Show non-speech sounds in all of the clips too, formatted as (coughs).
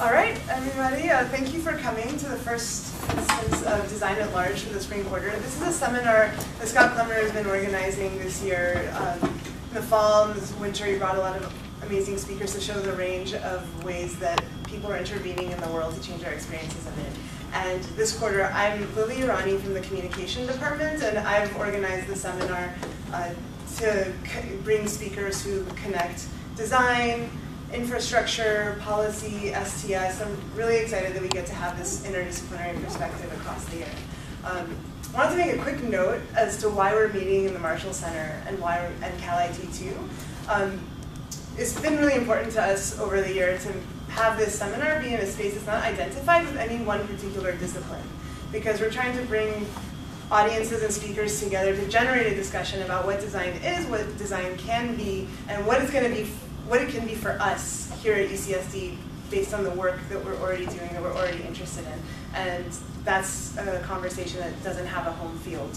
All right, everybody, uh, thank you for coming to the first instance of Design at Large for the spring quarter. This is a seminar that Scott Klemmer has been organizing this year. Um, in the fall and this winter, he brought a lot of amazing speakers to show the range of ways that people are intervening in the world to change our experiences of it. And this quarter, I'm Lilly Irani from the Communication Department, and I've organized the seminar uh, to bring speakers who connect design, infrastructure, policy, STS. I'm really excited that we get to have this interdisciplinary perspective across the year. Um, I wanted to make a quick note as to why we're meeting in the Marshall Center and why and Calit2. Um, it's been really important to us over the year to have this seminar be in a space that's not identified with any one particular discipline because we're trying to bring audiences and speakers together to generate a discussion about what design is, what design can be, and what it's going to be, what it can be for us here at UCSD based on the work that we're already doing, that we're already interested in. And that's a conversation that doesn't have a home field.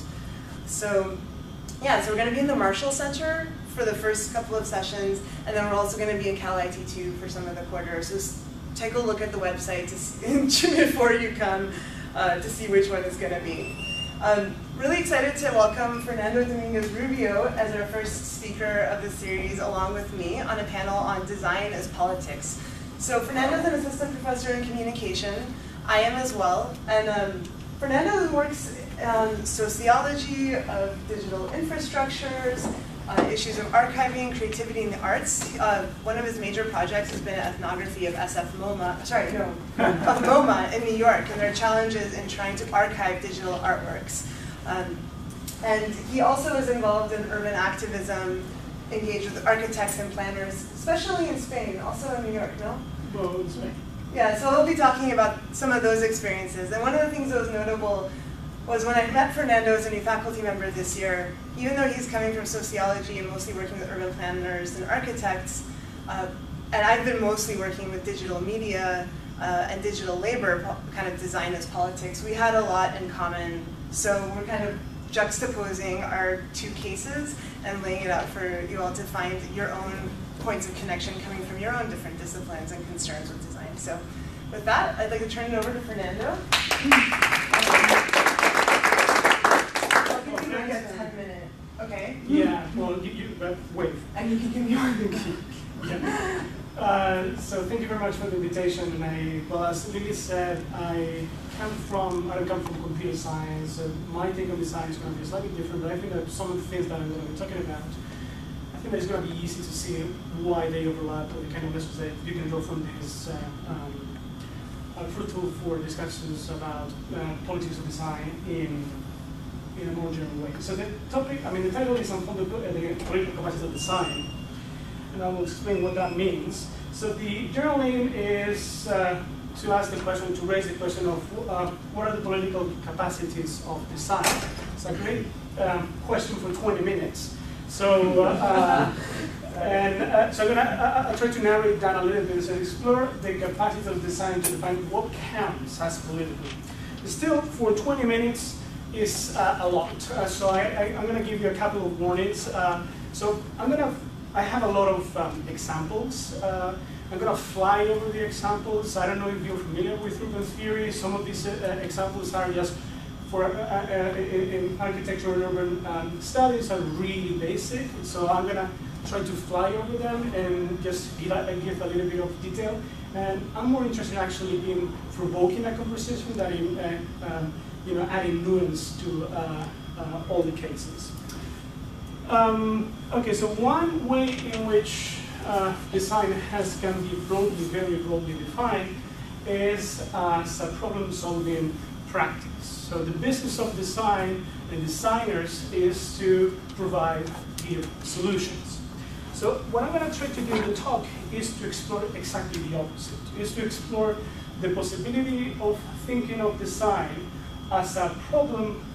So yeah, so we're going to be in the Marshall Center for the first couple of sessions, and then we're also going to be in Calit2 for some of the quarters. So take a look at the website to before (laughs) you come uh, to see which one is going to be. Um, really excited to welcome Fernando Dominguez Rubio as our first speaker of the series, along with me, on a panel on design as politics. So Fernando is an assistant professor in communication. I am as well. And um, Fernando works on sociology of digital infrastructures, uh, issues of archiving, creativity in the arts. Uh, one of his major projects has been ethnography of SF MoMA, sorry, no, (laughs) of MoMA in New York, and their challenges in trying to archive digital artworks. Um, and he also is involved in urban activism, engaged with architects and planners, especially in Spain, also in New York, no? Well, in Spain. Yeah, so we'll be talking about some of those experiences. And one of the things that was notable was when I met Fernando as a new faculty member this year, even though he's coming from sociology and mostly working with urban planners and architects, uh, and I've been mostly working with digital media uh, and digital labor, kind of design as politics, we had a lot in common. So we're kind of juxtaposing our two cases and laying it out for you all to find your own points of connection coming from your own different disciplines and concerns with design. So with that, I'd like to turn it over to Fernando. (laughs) a 10 minute, okay? Yeah, well, you, you uh, wait. And you can give me your (laughs) yeah. Uh, so thank you very much for the invitation. And I, well, as Lilly said, I come from, I don't come from computer science. So my take on design is going to be slightly different, but I think that some of the things that I'm going to be talking about, I think that it's going to be easy to see why they overlap or the kind of lessons that you can draw from this uh, um, fruitful for discussions about uh, politics of design in in a more general way. So the topic, I mean, the title is on the, the political capacity of design, and I will explain what that means. So the general aim is uh, to ask the question, to raise the question of uh, what are the political capacities of design. It's a great um, question for 20 minutes. So, uh, and uh, so I'm gonna I'll try to narrow it down a little bit and explore the capacity of design to define what counts as political. Still, for 20 minutes, is uh, a lot. Uh, so I, am going to give you a couple of warnings. Uh, so I'm going to, I have a lot of um, examples. Uh, I'm going to fly over the examples. I don't know if you're familiar with urban theory. Some of these uh, examples are just for uh, in, architecture and urban um, studies are really basic. So I'm going to try to fly over them and just give a little bit of detail. And I'm more interested actually in provoking a conversation than in um, you know, adding nuance to uh, uh, all the cases. Um, okay, so one way in which uh, design has can be broadly, very broadly defined is as a problem-solving practice. So the business of design and designers is to provide give solutions. So what I'm going to try to do in the talk is to explore exactly the opposite, is to explore the possibility of thinking of design as a problem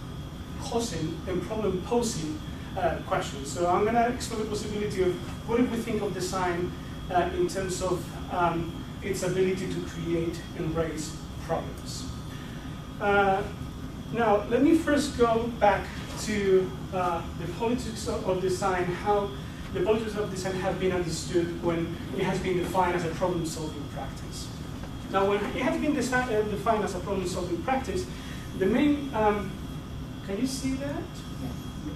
causing and problem posing uh, question. So I'm going to explore the possibility of what if we think of design uh, in terms of um, its ability to create and raise problems. Uh, now, let me first go back to uh, the politics of, of design, how the politics of design have been understood when it has been defined as a problem-solving practice. Now, when it has been uh, defined as a problem-solving practice, the main, um, can you see that?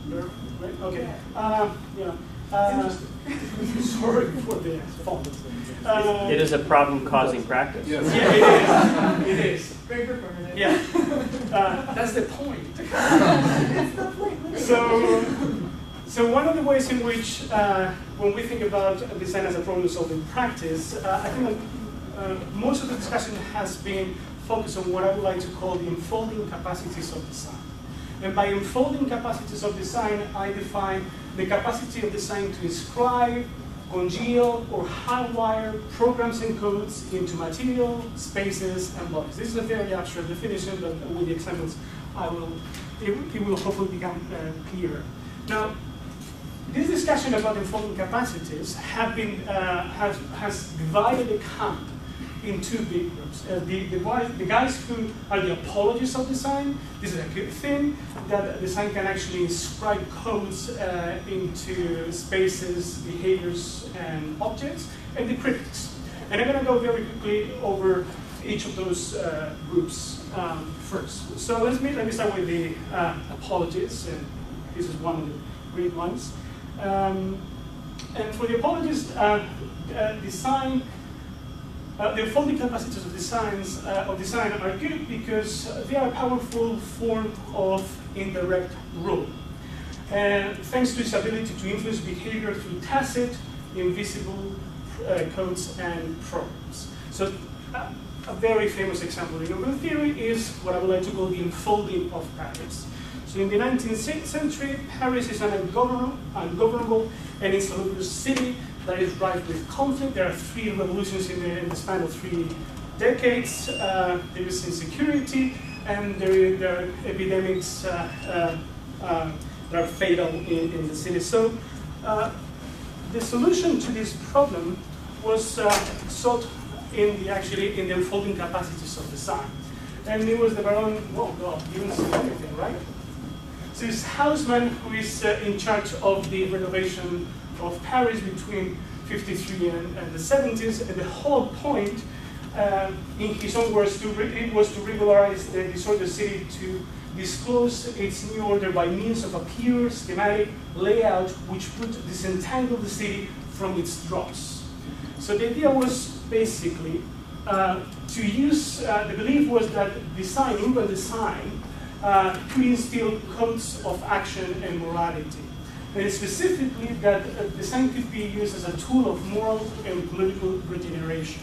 Right? Okay. Uh, yeah. Uh, (laughs) sorry for the font. Uh, It is a problem-causing practice. Yeah, it is. It is. (laughs) Very performative. Yeah. (laughs) Uh, that's the point. It's the point. So, so one of the ways in which, uh, when we think about design as a problem-solving practice, uh, I think that, uh, most of the discussion has been focused on what I would like to call the enfolding capacities of design. And by enfolding capacities of design, I define the capacity of design to inscribe, congeal, or hardwire programs and codes into material, spaces, and bodies. This is a very abstract definition, but with the examples, I will, it, it will hopefully become uh, clearer. Now, this discussion about enfolding capacities have been, uh, has, has divided the camp in two big groups. Uh, the, the, guys- the guys who are the apologists of design, this is a good thing, that design can actually inscribe codes uh, into spaces, behaviors, and objects, and the critics. And I'm going to go very quickly over each of those uh, groups um, first. So let's me, let me start with the uh, apologists, and this is one of the great ones. Um, and for the apologists, uh, uh, design uh, the enfolding capacities of designs uh, of design are good because they are a powerful form of indirect rule. And thanks to its ability to influence behavior through tacit, invisible uh, codes and programs. So uh, a very famous example in urban theory is what I would like to call the unfolding of Paris. So in the 19th century, Paris is an ungovernable, ungovernable and insalubrious city that is rife with conflict. There are three revolutions in the, in the span of three decades. Uh, there is insecurity, and there, are epidemics uh, uh, uh, that are fatal in, in the city. So uh, the solution to this problem was uh, sought in the actually in the enfolding capacities of design. And it was the Baron, oh God, you didn't see everything, right? So it's Haussmann who is in charge of the renovation of Paris between 53 and, and the 70s, and the whole point, uh, in his own words, to it was to regularize the disordered city to disclose its new order by means of a pure schematic layout which would disentangle the city from its dross. So the idea was basically uh, to use, uh, the belief was that design, urban design, uh, could instill codes of action and morality. Specifically that uh, design could be used as a tool of moral and political regeneration.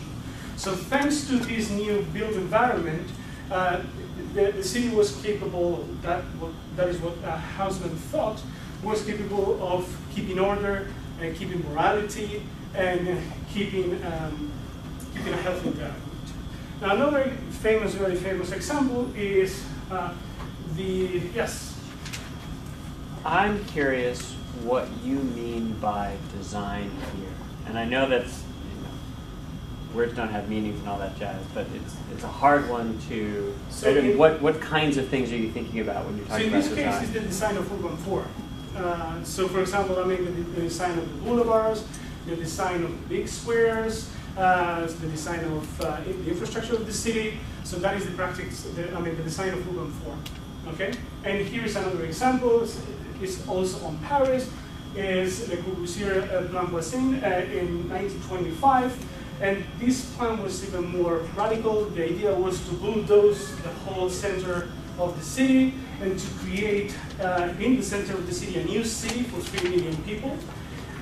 So thanks to this new built environment, uh, the, the city was capable, that, what, that is what uh, Haussmann thought, was capable of keeping order and keeping morality and uh, keeping, um, keeping a healthy environment. Now another famous, very famous example is uh, the, yes, I'm curious what you mean by design here. And I know that's, you know, words don't have meanings and all that jazz, but it's, it's a hard one to, So in- what, what kinds of things are you thinking about when you're talking about design? So in this case, it's the design of urban form. Uh, so for example, I mean the, the design of the boulevards, the design of the big squares, uh, the design of uh, the infrastructure of the city. So that is the practice, the, I mean the design of urban form. Okay, and here is another example. It's also on Paris. Is Le Corbusier uh, Plan Voisin uh, in 1925. And this plan was even more radical. The idea was to bulldoze the whole center of the city and to create uh, in the center of the city a new city for 3 million people.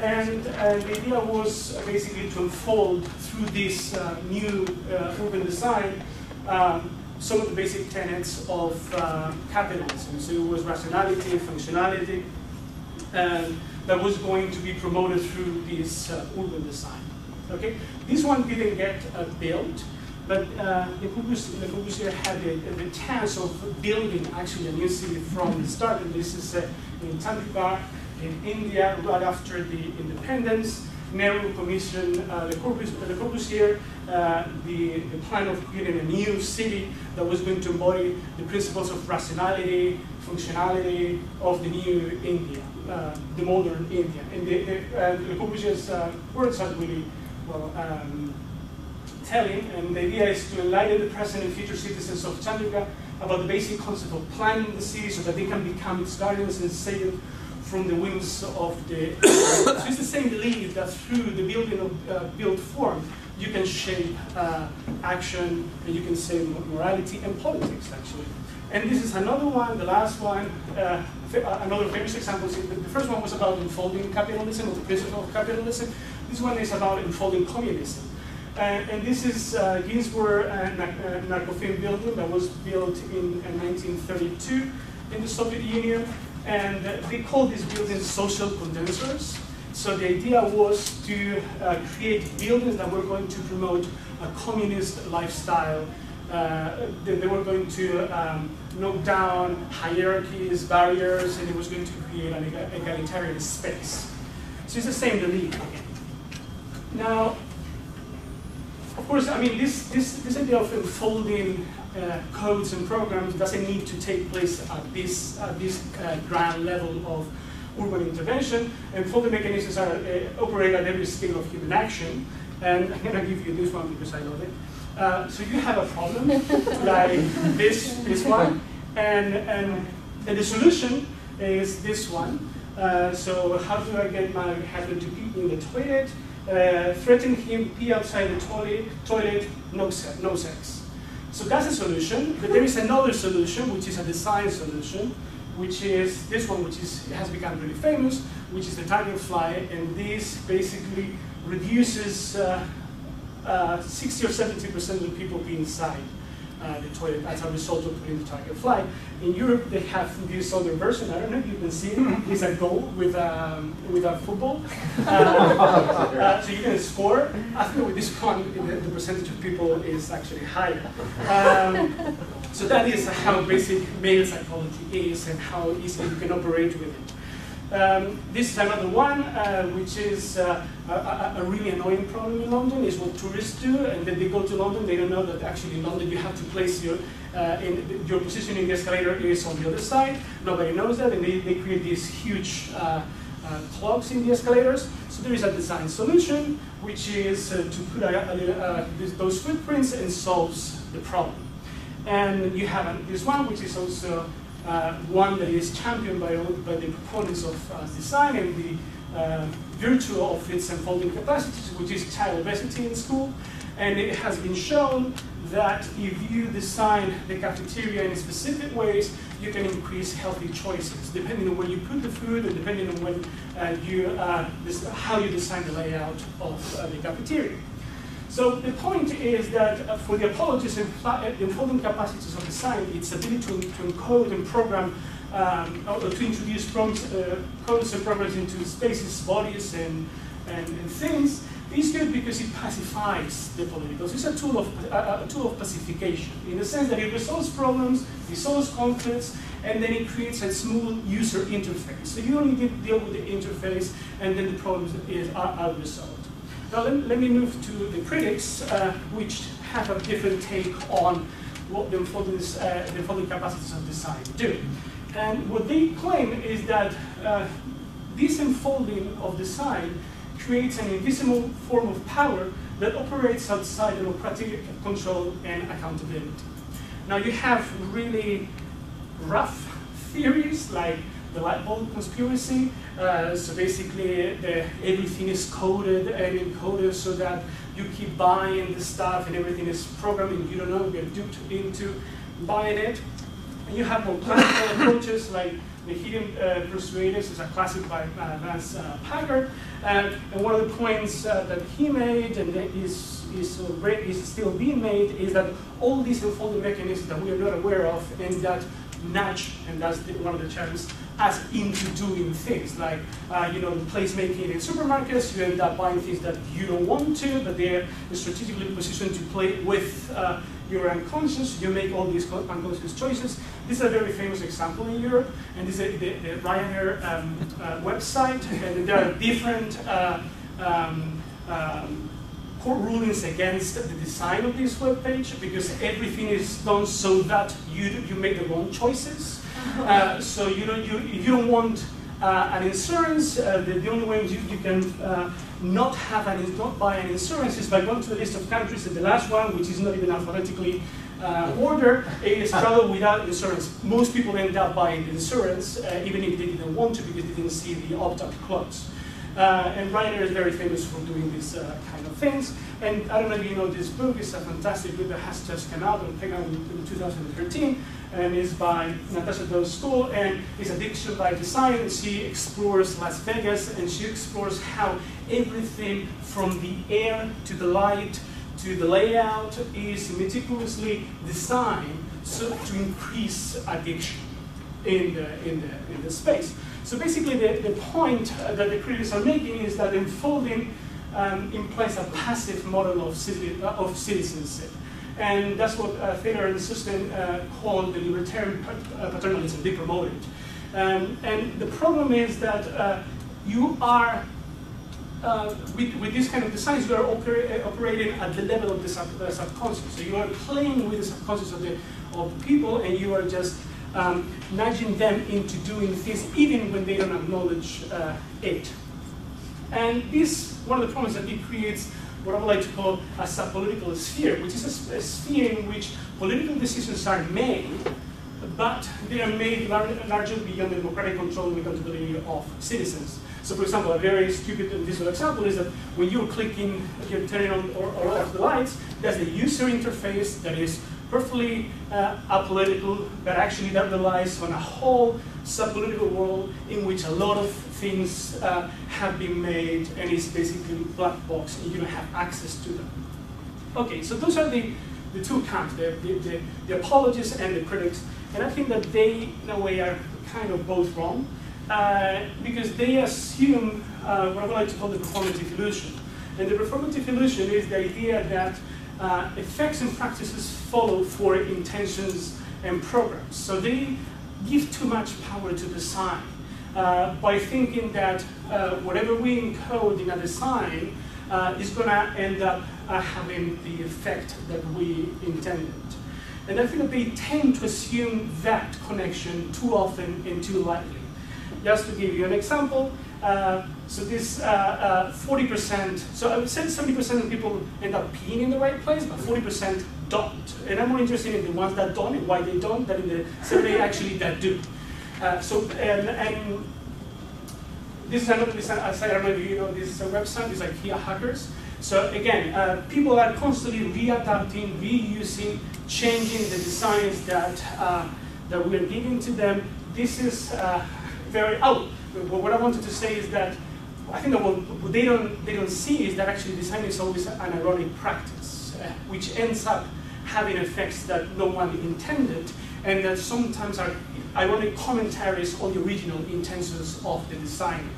And uh, the idea was basically to unfold through this uh, new uh, urban design um, some of the basic tenets of uh, capitalism. So it was rationality, and functionality, and that was going to be promoted through this uh, urban design. Okay, this one didn't get uh, built, but uh, Le Corbusier had the, the chance of building actually a new city from the start. And this is uh, in Chandigarh, in India, right after the independence. Nehru commissioned uh, Le Corbusier, Le Corbusier uh, the, the plan of creating a new city that was going to embody the principles of rationality, functionality of the new India, uh, the modern India. And the, the, uh, Le Corbusier's uh, words are really well um, telling, and the idea is to enlighten the present and future citizens of Chandigarh about the basic concept of planning the city so that they can become its guardians and it from the wings of the. (coughs) so it's the same belief that through the building of uh, built form, you can shape uh, action and you can save morality and politics, actually. And this is another one, the last one, uh, uh another famous example. The first one was about unfolding capitalism, or the principle of capitalism. This one is about unfolding communism. Uh, and this is uh, Ginzburg uh, uh building that was built in 1932 in the Soviet Union. And they called these buildings social condensers. So the idea was to uh, create buildings that were going to promote a communist lifestyle. Uh, they, they, were going to um, knock down hierarchies, barriers, and it was going to create an egalitarian space. So it's the same again. Now, of course, I mean, this, this, this idea of unfolding uh, codes and programs doesn't need to take place at this, at this uh, grand level of urban intervention, and folding mechanisms are, uh, operate at every scale of human action. And I'm gonna give you this one because I love it. Uh, so you have a problem (laughs) like this, this one, and, and, and the solution is this one. Uh, so how do I get my husband to pee in the toilet? Uh, threaten him pee outside the toilet, toilet no, se no sex. So that's a solution, but there is another solution, which is a design solution, which is this one, which is, has become really famous, which is the target fly, and this basically reduces uh, uh, 60 or 70% of people being inside uh, the toilet as a result of putting the target fly. In Europe, they have this other version. I don't know if you can see it. It's a goal with um, with a football, (laughs) uh, uh, so you can score. I think with this one, the, the percentage of people is actually higher. Um, so that is how basic male psychology is and how easily you can operate with it. Um, this is another one, uh, which is uh, a, a, really annoying problem in London, is what tourists do, and then they go to London, they don't know that actually in London you have to place your, uh, in, your position in the escalator is on the other side. Nobody knows that, and they, they create these huge uh, uh, clogs in the escalators. So there is a design solution, which is uh, to put a, a, those footprints and solves the problem. And you have this one, which is also one that is championed by, by the proponents of uh, design and the uh, virtue of its enfolding capacities, which is child obesity in school. And it has been shown that if you design the cafeteria in specific ways, you can increase healthy choices, depending on where you put the food and depending on when, uh, you, uh, this, how you design the layout of uh, the cafeteria. So the point is that uh, for the apologists, the enfolding capacities of design, its ability to, to encode and program, um, to introduce prompts, uh, codes and programs into spaces, bodies, and, and, and, things, is good because it pacifies the politicals. It's a tool of a, a tool of pacification in the sense that it resolves problems, resolves conflicts, and then it creates a smooth user interface. So you only deal with the interface, and then the problems is, are, are resolved. Now let, let me move to the critics, uh, which have a different take on what the enfolding, uh, the enfolding capacities of design do. And what they claim is that uh, this unfolding of design creates an invisible form of power that operates outside democratic control and accountability. Now you have really rough theories like the light bulb conspiracy. Uh, so basically, uh, everything is coded and encoded so that you keep buying the stuff and everything is programmed and you don't know, you're duped into buying it. And you have more classical (coughs) approaches like the hidden uh, persuaders is a classic by uh, Vance uh, Packard. and one of the points uh, that he made and is, is still being made is that all these unfolding mechanisms that we are not aware of and that nudge, and that's the, one of the terms, us into doing things. Like, uh, you know, placemaking in supermarkets, you end up buying things that you don't want to, but they're strategically positioned to play with uh, your unconscious. You make all these unconscious choices. This is a very famous example in Europe, and this is the, the Ryanair um, uh, website, and there are different uh, um, um, court rulings against the design of this web page because everything is done so that you, you make the wrong choices. Uh, so you don't, you, you don't want uh, an insurance, uh, the, the, only way you, you can uh, not have an, not buy an insurance is by going to the list of countries, and the last one, which is not even alphabetically uh, ordered, is travel without insurance. Most people end up buying insurance, uh, even if they didn't want to, because they didn't see the opt-out clause. Uh, and Ryanair is very famous for doing these uh, kind of things. And I don't know if you know this book, it's a fantastic book that has just come out, out in 2013, and is by Natasha Dow Schüll, and is Addiction by Design. She explores Las Vegas, and she explores how everything from the air to the light to the layout is meticulously designed so to increase addiction in the, in the, in the space. So basically the, the point uh, that the critics are making is that enfolding um, implies a passive model of, uh, of citizenship. And that's what uh, Thaler and Sussman uh, called the libertarian uh, paternalism, they promote it. Um, and the problem is that uh, you are, uh, with, with this kind of designs, you are oper operating at the level of the sub subconscious. So you are playing with the subconscious of the, of people and you are just um, nudging them into doing things even when they don't acknowledge uh, it. And this, one of the problems that it creates what I would like to call a subpolitical sphere, which is a, a sphere in which political decisions are made, but they are made lar largely beyond the democratic control and accountability of citizens. So for example, a very stupid and visual example is that when you're clicking, you're turning on or, or off the lights, there's the user interface that is perfectly uh, apolitical, but actually that relies on a whole sub-political world in which a lot of things uh, have been made and it's basically black box and you don't have access to them. Okay, so those are the, the two camps, the, the, the, apologists and the critics, and I think that they, in a way, are kind of both wrong, uh, because they assume uh, what I would like to call the performative illusion. And the performative illusion is the idea that uh, effects and practices follow for intentions and programs. So they give too much power to design uh, by thinking that uh, whatever we encode in a design uh, is going to end up uh, having the effect that we intended. And I think that they tend to assume that connection too often and too lightly. Just to give you an example, uh, so this 40%, uh, so I would say 70% of people end up being in the right place, but 40% don't. And I'm more interested in the ones that don't and why they don't than in the 70 (laughs) actually that do. Uh, so, and, and this is another design, I don't know if you know this website, it's IKEA hackers. So again, uh, people are constantly readapting, reusing, changing the designs that, uh, that we're giving to them. This is uh, very, oh, what I wanted to say is that I think that what, what they, don't, they don't see is that actually design is always an ironic practice, uh, which ends up having effects that no one intended, and that sometimes are ironic commentaries on the original intentions of the designer.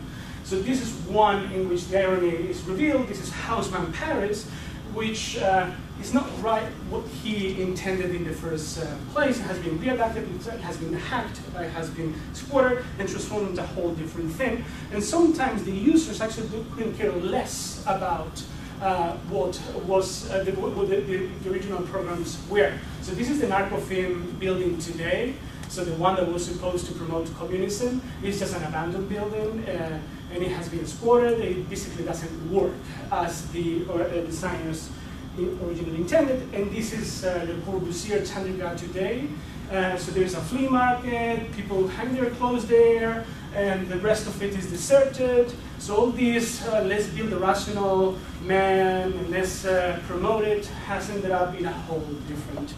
So this is one in which the irony is revealed. This is Haussmann Paris, which uh, is not right what he intended in the first uh, place. Has been readapted, has been hacked, has been squatted and transformed into a whole different thing. And sometimes the users actually couldn't care less about uh, what was uh, the, what the, the, original programs were. So this is the Narkomfin building today. So the one that was supposed to promote communism is just an abandoned building, uh, and it has been squatted. It basically doesn't work as the uh, designers originally intended. And this is uh, Le Corbusier Chandigarh today. Uh, so there's a flea market, people hang their clothes there, and the rest of it is deserted. So all this, uh, let's build a rational man, and let's uh, promote it, has ended up in a whole different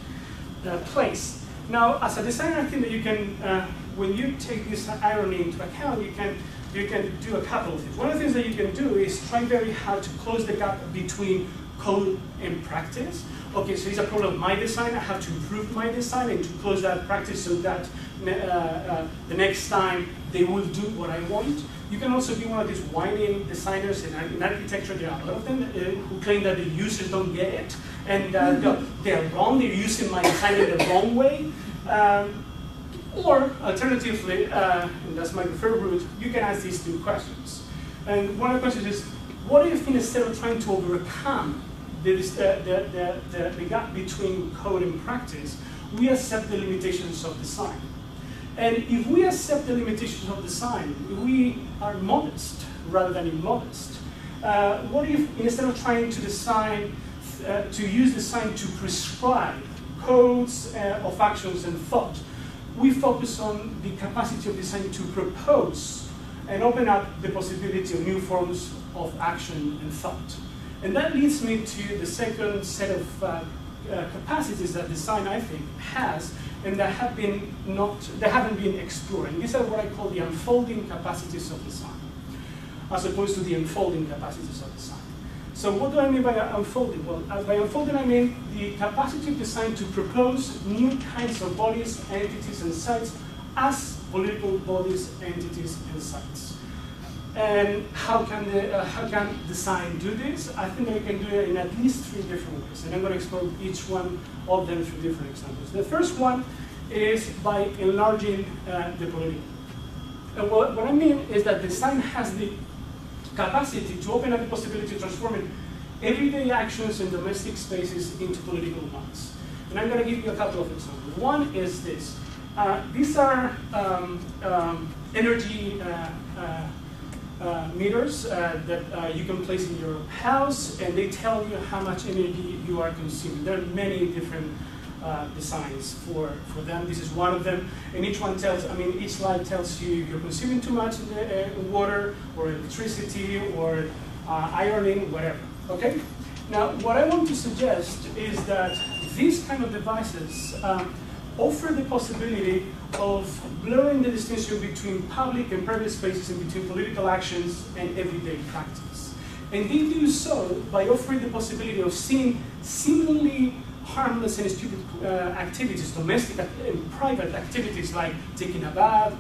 uh, place. Now, as a designer, I think that you can, uh, when you take this irony into account, you can, you can do a couple of things. One of the things that you can do is try very hard to close the gap between code and practice. Okay, so it's a problem of my design. I have to improve my design and to close that practice so that uh, uh, the next time they will do what I want. You can also be one of these whining designers in, in architecture. There are a lot of them uh, who claim that the users don't get it and uh, they're wrong. They're using my design in the wrong way. Um, or alternatively, uh, and that's my preferred route, you can ask these two questions. And one of the questions is, what think instead of trying to overcome the, the, the, the, the gap between code and practice, we accept the limitations of design. And if we accept the limitations of design, we are modest rather than immodest. uh, what if instead of trying to design, uh, to use design to prescribe codes uh, of actions and thought, we focus on the capacity of design to propose and open up the possibility of new forms of action and thought. And that leads me to the second set of uh, uh, capacities that design, I think, has, and that have been not, that haven't been explored. And these are what I call the unfolding capacities of design, as opposed to the enfolding capacities of design. So what do I mean by unfolding? Well, uh, by unfolding I mean the capacity of design to propose new kinds of bodies, entities, and sites as political bodies, entities, and sites. And how can, the, uh, how can design do this? I think that can do it in at least three different ways, and I'm going to explore each one of them through different examples. The first one is by enlarging uh, the political. And what, what I mean is that design has the capacity to open up the possibility of transforming everyday actions in domestic spaces into political ones. And I'm going to give you a couple of examples. One is this. Uh, these are um, um, energy uh, uh, uh, meters uh, that uh, you can place in your house, and they tell you how much energy you are consuming. There are many different uh, designs for, for them. This is one of them, and each one tells, I mean, each slide tells you you're consuming too much uh, water, or electricity, or uh, ironing, whatever, okay? Now, what I want to suggest is that these kind of devices um, offer the possibility of blurring the distinction between public and private spaces and between political actions and everyday practice. And they do so by offering the possibility of seeing seemingly harmless and stupid uh, activities, domestic and private activities like taking a bath,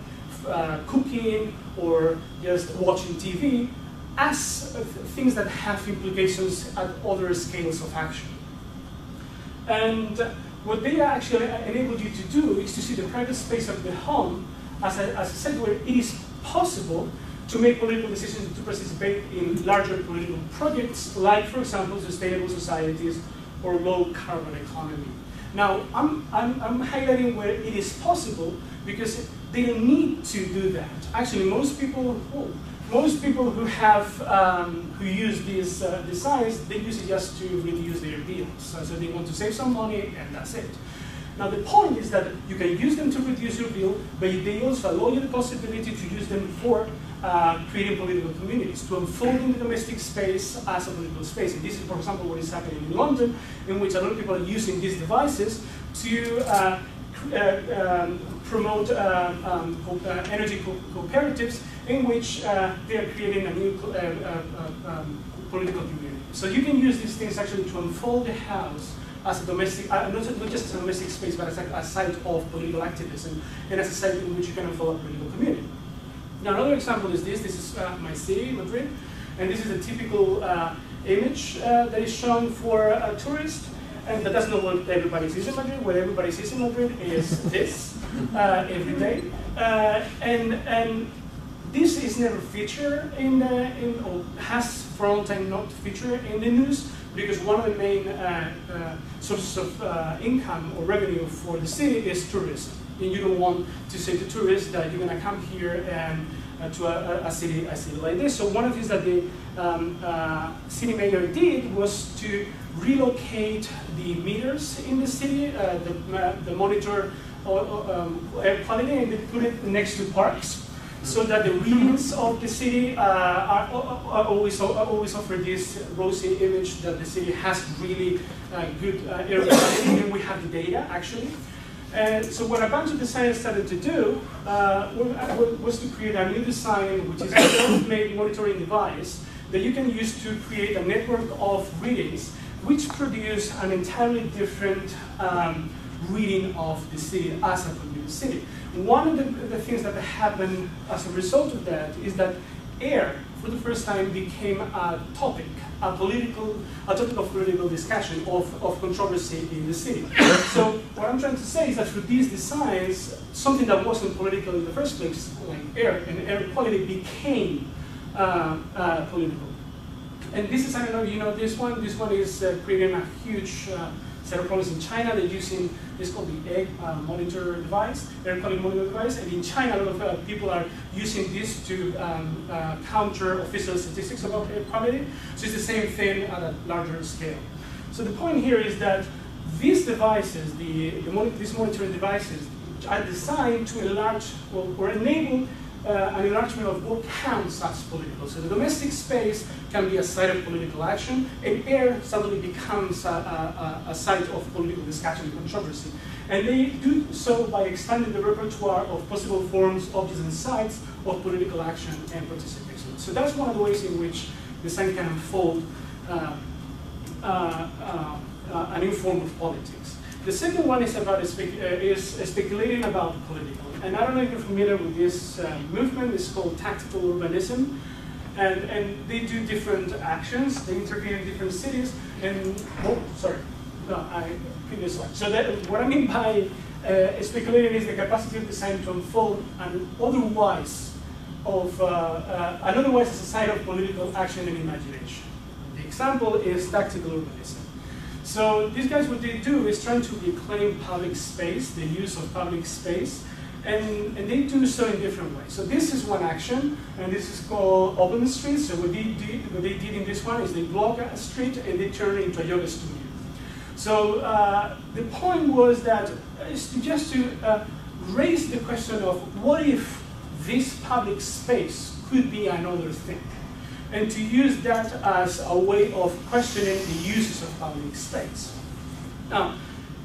uh, cooking, or just watching TV, as uh, things that have implications at other scales of action. And what they actually enable you to do is to see the private space of the home as a, as a set where it is possible to make political decisions to participate in larger political projects, like, for example, sustainable societies or low carbon economy. Now, I'm, I'm, I'm highlighting where it is possible because they don't need to do that. Actually, most people, oh, most people who have um, who use these uh, designs, they use it just to reduce their bills. So, so, they want to save some money, and that's it. Now the point is that you can use them to reduce your bill, but they also allow you the possibility to use them for uh, creating political communities, to unfold in the domestic space as a political space. And this is, for example, what is happening in London, in which a lot of people are using these devices to uh, uh, um, promote uh, um, uh, energy co cooperatives in which uh, they are creating a new um, political community. So you can use these things actually to unfold the house as a domestic, not, not just as a domestic space, but as a, a site of political activism and as a site in which you can unfold a political community. Now another example is this. This is uh, my city, Madrid, and this is a typical uh, image uh, that is shown for a tourist. And that doesn't what everybody sees in Madrid. What everybody sees in Madrid is (laughs) this uh, every day. Uh, and, and this is never featured in, the, in or has for a long time not featured in the news because one of the main uh, uh, sources of uh, income or revenue for the city is tourism. And you don't want to say to tourists that you're going to come here and uh, to a, a, city, a city like this. So one of the things that the um, uh, city mayor did was to relocate the meters in the city, uh, the, the monitor um, air quality, and they put it next to parks so that the readings of the city uh, are, are, always, are always offer this rosy image that the city has really uh, good uh, air quality, and we have the data actually. And so what a bunch of designers started to do uh, was to create a new design, which is a self-made monitoring device that you can use to create a network of readings which produce an entirely different um, reading of the city as a community city. One of the, the things that happened as a result of that is that air, for the first time, became a topic, a political, a topic of political discussion, of, of controversy in the city. (coughs) so what I'm trying to say is that through these designs, something that wasn't political in the first place, like air and air quality, became uh, uh, political. And this is, I don't know, you know this one? This one is uh, creating a huge problems in China. They're using this called the egg uh, monitor device. They're calling monitor device. And in China, a lot of uh, people are using this to um, uh, counter official statistics about air quality. So it's the same thing at a larger scale. So the point here is that these devices, the, the these monitoring devices, are designed to enlarge or, or enable uh, an enlargement of what counts as political. So the domestic space can be a site of political action, and air suddenly becomes a, a, a, site of political discussion and controversy. And they do so by expanding the repertoire of possible forms, objects, and sites of political action and participation. So that's one of the ways in which design can unfold uh, uh, uh, uh a new form of politics. The second one is about uh, is speculating about political. And I don't know if you're familiar with this uh, movement. It's called tactical urbanism. And, and they do different actions. They intervene in different cities. And, oh, sorry. No, I, previous. So that, what I mean by uh, speculating is the capacity of design to unfold an otherwise of, uh, uh, an otherwise as a side of political action and imagination. The example is tactical urbanism. So these guys, what they do is trying to reclaim public space, the use of public space, and, and they do so in different ways. So this is one action, and this is called open street. So what they did, what they did in this one is they block a street and they turn it into a yoga studio. So uh, the point was that uh, to just to uh, raise the question of what if this public space could be another thing, and to use that as a way of questioning the uses of public space. Now,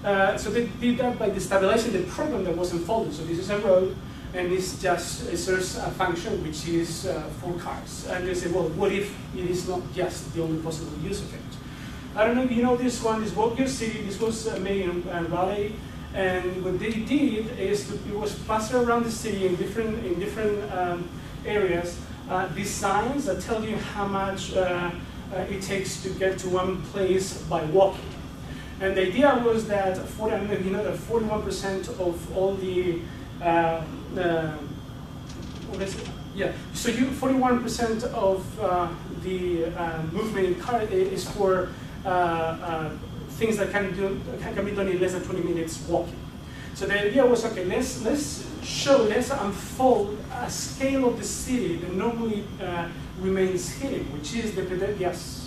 uh, so they did that by destabilizing the program that was unfolded. So this is a road, and it's just it serves a function which is uh, for cars. And they say, well, what if it is not just the only possible use of it? I don't know if you know this one, this Walk Your City, this was uh, made in uh, Raleigh, and what they did is it was plastered around the city in different, in different um, areas, uh, these signs that tell you how much uh, uh, it takes to get to one place by walking. And the idea was that 40, you know, that 41% of all the, uh, uh, what is it? Yeah, so you 41% of uh, the uh, movement in car is for uh, uh, things that can, do, can be done in less than 20 minutes walking. So the idea was, okay, let's, let's show, let's unfold a scale of the city that normally remains hidden, which is the, yes?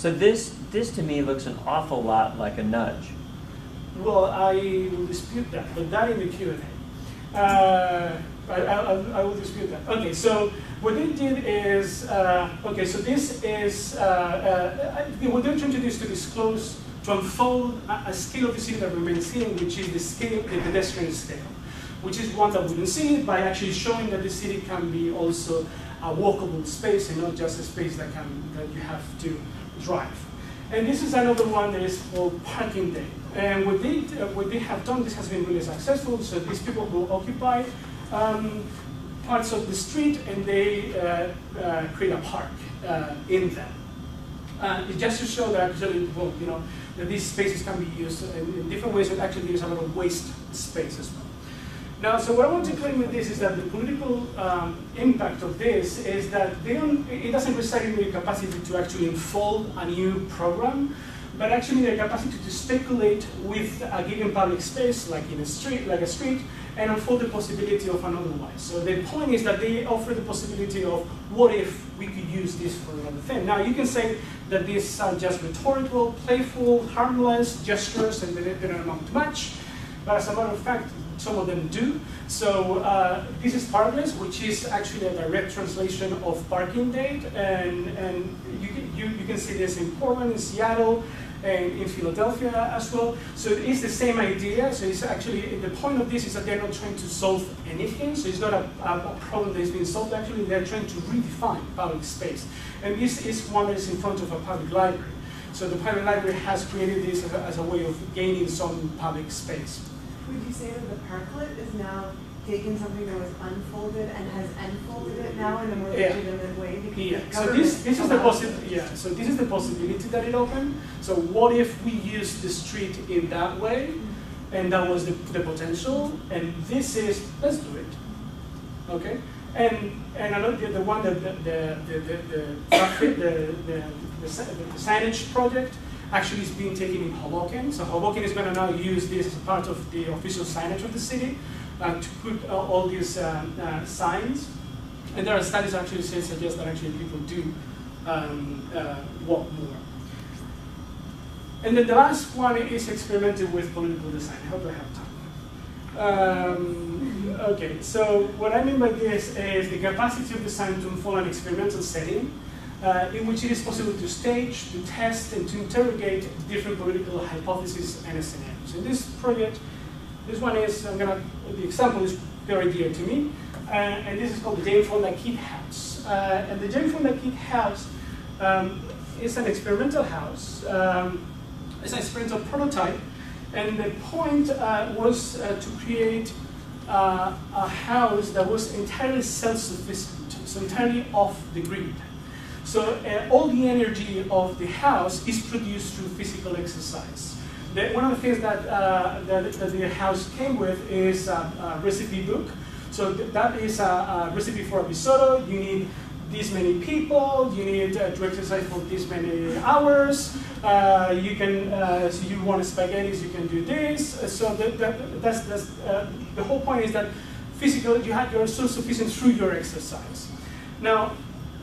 So this, this to me looks an awful lot like a nudge. Well, I will dispute that, but that in the Q&A. Uh, I, I, I, will dispute that. Okay, so what they did is, uh, okay, so this is, uh, uh, what they're trying to do is to disclose, to unfold a, a, scale of the city that remains hidden, which is the scale, the pedestrian scale, which is one that we don't see by actually showing that the city can be also a walkable space and not just a space that, can, that you have to drive. And this is another one that is called parking day. And what they, uh, what they have done, this has been really successful. So these people will occupy um, parts of the street and they uh, uh, create a park uh, in them. Uh, it's just to show that actually, well, you know, that these spaces can be used in, in different ways, and actually there's a lot of waste space as well. Now, so what I want to claim with this is that the political um, impact of this is that they don't, it doesn't reside in their capacity to actually unfold a new program, but actually their capacity to speculate with a given public space, like in a street, like a street, and unfold the possibility of another one. So the point is that they offer the possibility of what if we could use this for another thing. Now you can say that these are just rhetorical, playful, harmless gestures, and they don't amount to much. But as a matter of fact, some of them do. So uh, this is Parklets, which is actually a direct translation of parking day, and, and you, can, you, you can see this in Portland, in Seattle, and in Philadelphia as well. So it is the same idea. So it's actually, the point of this is that they're not trying to solve anything. So it's not a, a, a problem that is being solved. Actually, they're trying to redefine public space. And this is one that is in front of a public library. So the public library has created this as a, as a way of gaining some public space would you say that the parklet is now taking something that was unfolded and has unfolded it now in a more yeah. legitimate way? Yeah. So this this is the possibility. Yeah. So this is the possibility that it opened. So what if we use the street in that way, mm-hmm. and that was the, the potential, and this is let's do it. Okay. And, and another, the, the one that the, the, the, the, the, the, the, the signage project actually is being taken in Hoboken. So Hoboken is going to now use this as part of the official signage of the city uh, to put uh, all these um, uh, signs. And there are studies actually say suggest that actually people do um, uh, walk more. And then the last one is experimenting with political design. I hope I have time. Um, okay, so what I mean by this is the capacity of design to unfold an experimental setting uh, in which it is possible to stage, to test, and to interrogate different political hypotheses and scenarios. In this project, this one is, I'm gonna, the example is very dear to me, uh, and this is called the Jane Fonda Kidd House. Uh, and the Jane Fonda Kidd House um, is an experimental house. Um, it's an experimental prototype, and the point uh, was uh, to create uh, a house that was entirely self-sufficient, so entirely off the grid. So uh, all the energy of the house is produced through physical exercise. The, one of the things that, uh, that, that, the house came with is a, a recipe book. So th that is a, a, recipe for a risotto. You need this many people. You need uh, to exercise for this many hours. Uh, you can, uh, so you want spaghetti, you can do this. So that, that, that's, that's uh, the whole point is that physical, you have, you're so sufficient through your exercise. Now,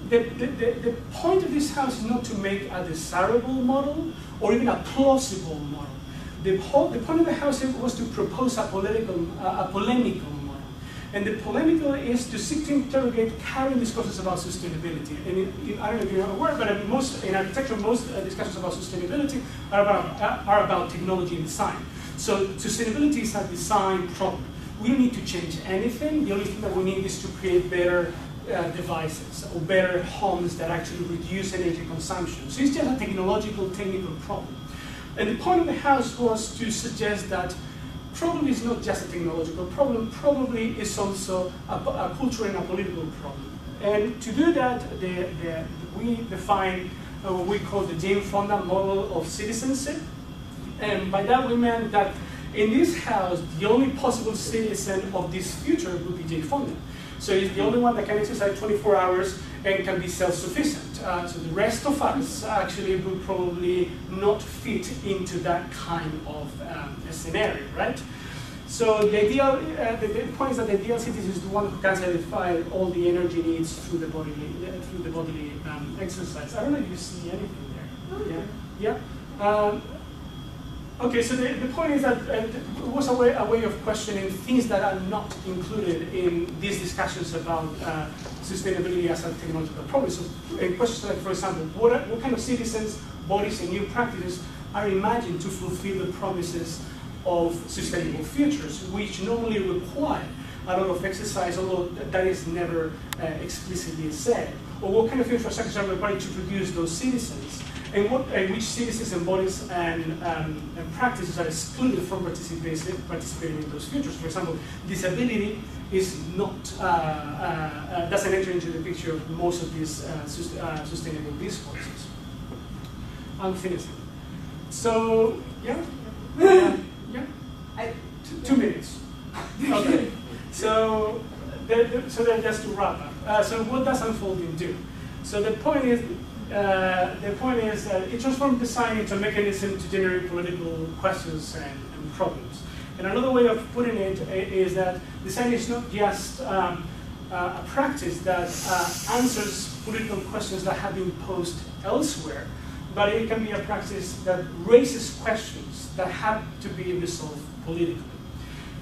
the, the, the, point of this house is not to make a desirable model or even a plausible model. The, whole, the point of the house was to propose a political, uh, a polemical model. And the polemical is to seek to interrogate current discourses about sustainability. And it, I don't know if you're aware, but most, in architecture, most uh, discussions about sustainability are about, uh, are about technology and design. So sustainability is a design problem. We don't need to change anything. The only thing that we need is to create better uh, devices or better homes that actually reduce energy consumption. So it's just a technological, technical problem. And the point of the house was to suggest that probably it's not just a technological problem, probably it's also a, a cultural and a political problem. And to do that, the, the, we define uh, what we call the Jane Fonda model of citizenship. And by that we meant that in this house, the only possible citizen of this future would be Jane Fonda. So he's the only one that can exercise 24 hours and can be self-sufficient. Uh, so the rest of us actually would probably not fit into that kind of um, scenario, right? So the ideal, uh, the, the, point is that the ideal citizen is the one who can satisfy all the energy needs through the bodily, uh, through the bodily um, exercise. I don't know if you see anything there. Oh, yeah. Yeah. Um, Okay, so the, the point is that uh, it was a way, a way of questioning things that are not included in these discussions about uh, sustainability as a technological problem. So uh, questions like, for example, what, are, what kind of citizens, bodies, and new practices are imagined to fulfill the promises of sustainable futures, which normally require a lot of exercise, although that is never uh, explicitly said. Or what kind of infrastructure are required to produce those citizens? And, what, and which citizens and bodies and, um, and practices are excluded from participating, participating in those futures. For example, disability is not, uh, uh, uh, doesn't enter into the picture of most of these uh, uh, sustainable discourses. I'm finishing. So, yeah? yeah? I, two minutes. Okay. so, so then just to wrap up. Uh, so what does unfolding do? So the point is, uh, the point is that it transforms design into a mechanism to generate political questions and, and, problems. And another way of putting it is that design is not just um, uh, a practice that uh, answers political questions that have been posed elsewhere, but it can be a practice that raises questions that have to be resolved politically.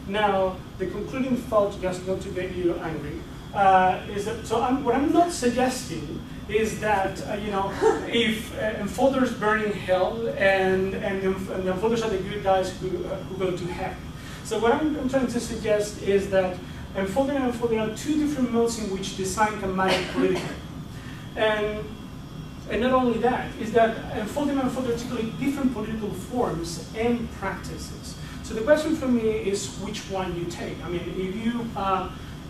Now, the concluding thought, just not to get you angry, uh, is that, so I'm, what I'm not suggesting is that, uh, you know, (laughs) if uh, enfolders burn in hell and, and, and the enfolders are the good guys who, uh, who go to heaven. So what I'm, I'm, trying to suggest is that enfolding and unfolding are two different modes in which design can matter politically. And, and not only that, is that enfolding and unfolding articulate different political forms and practices. So the question for me is which one you take. I mean, if you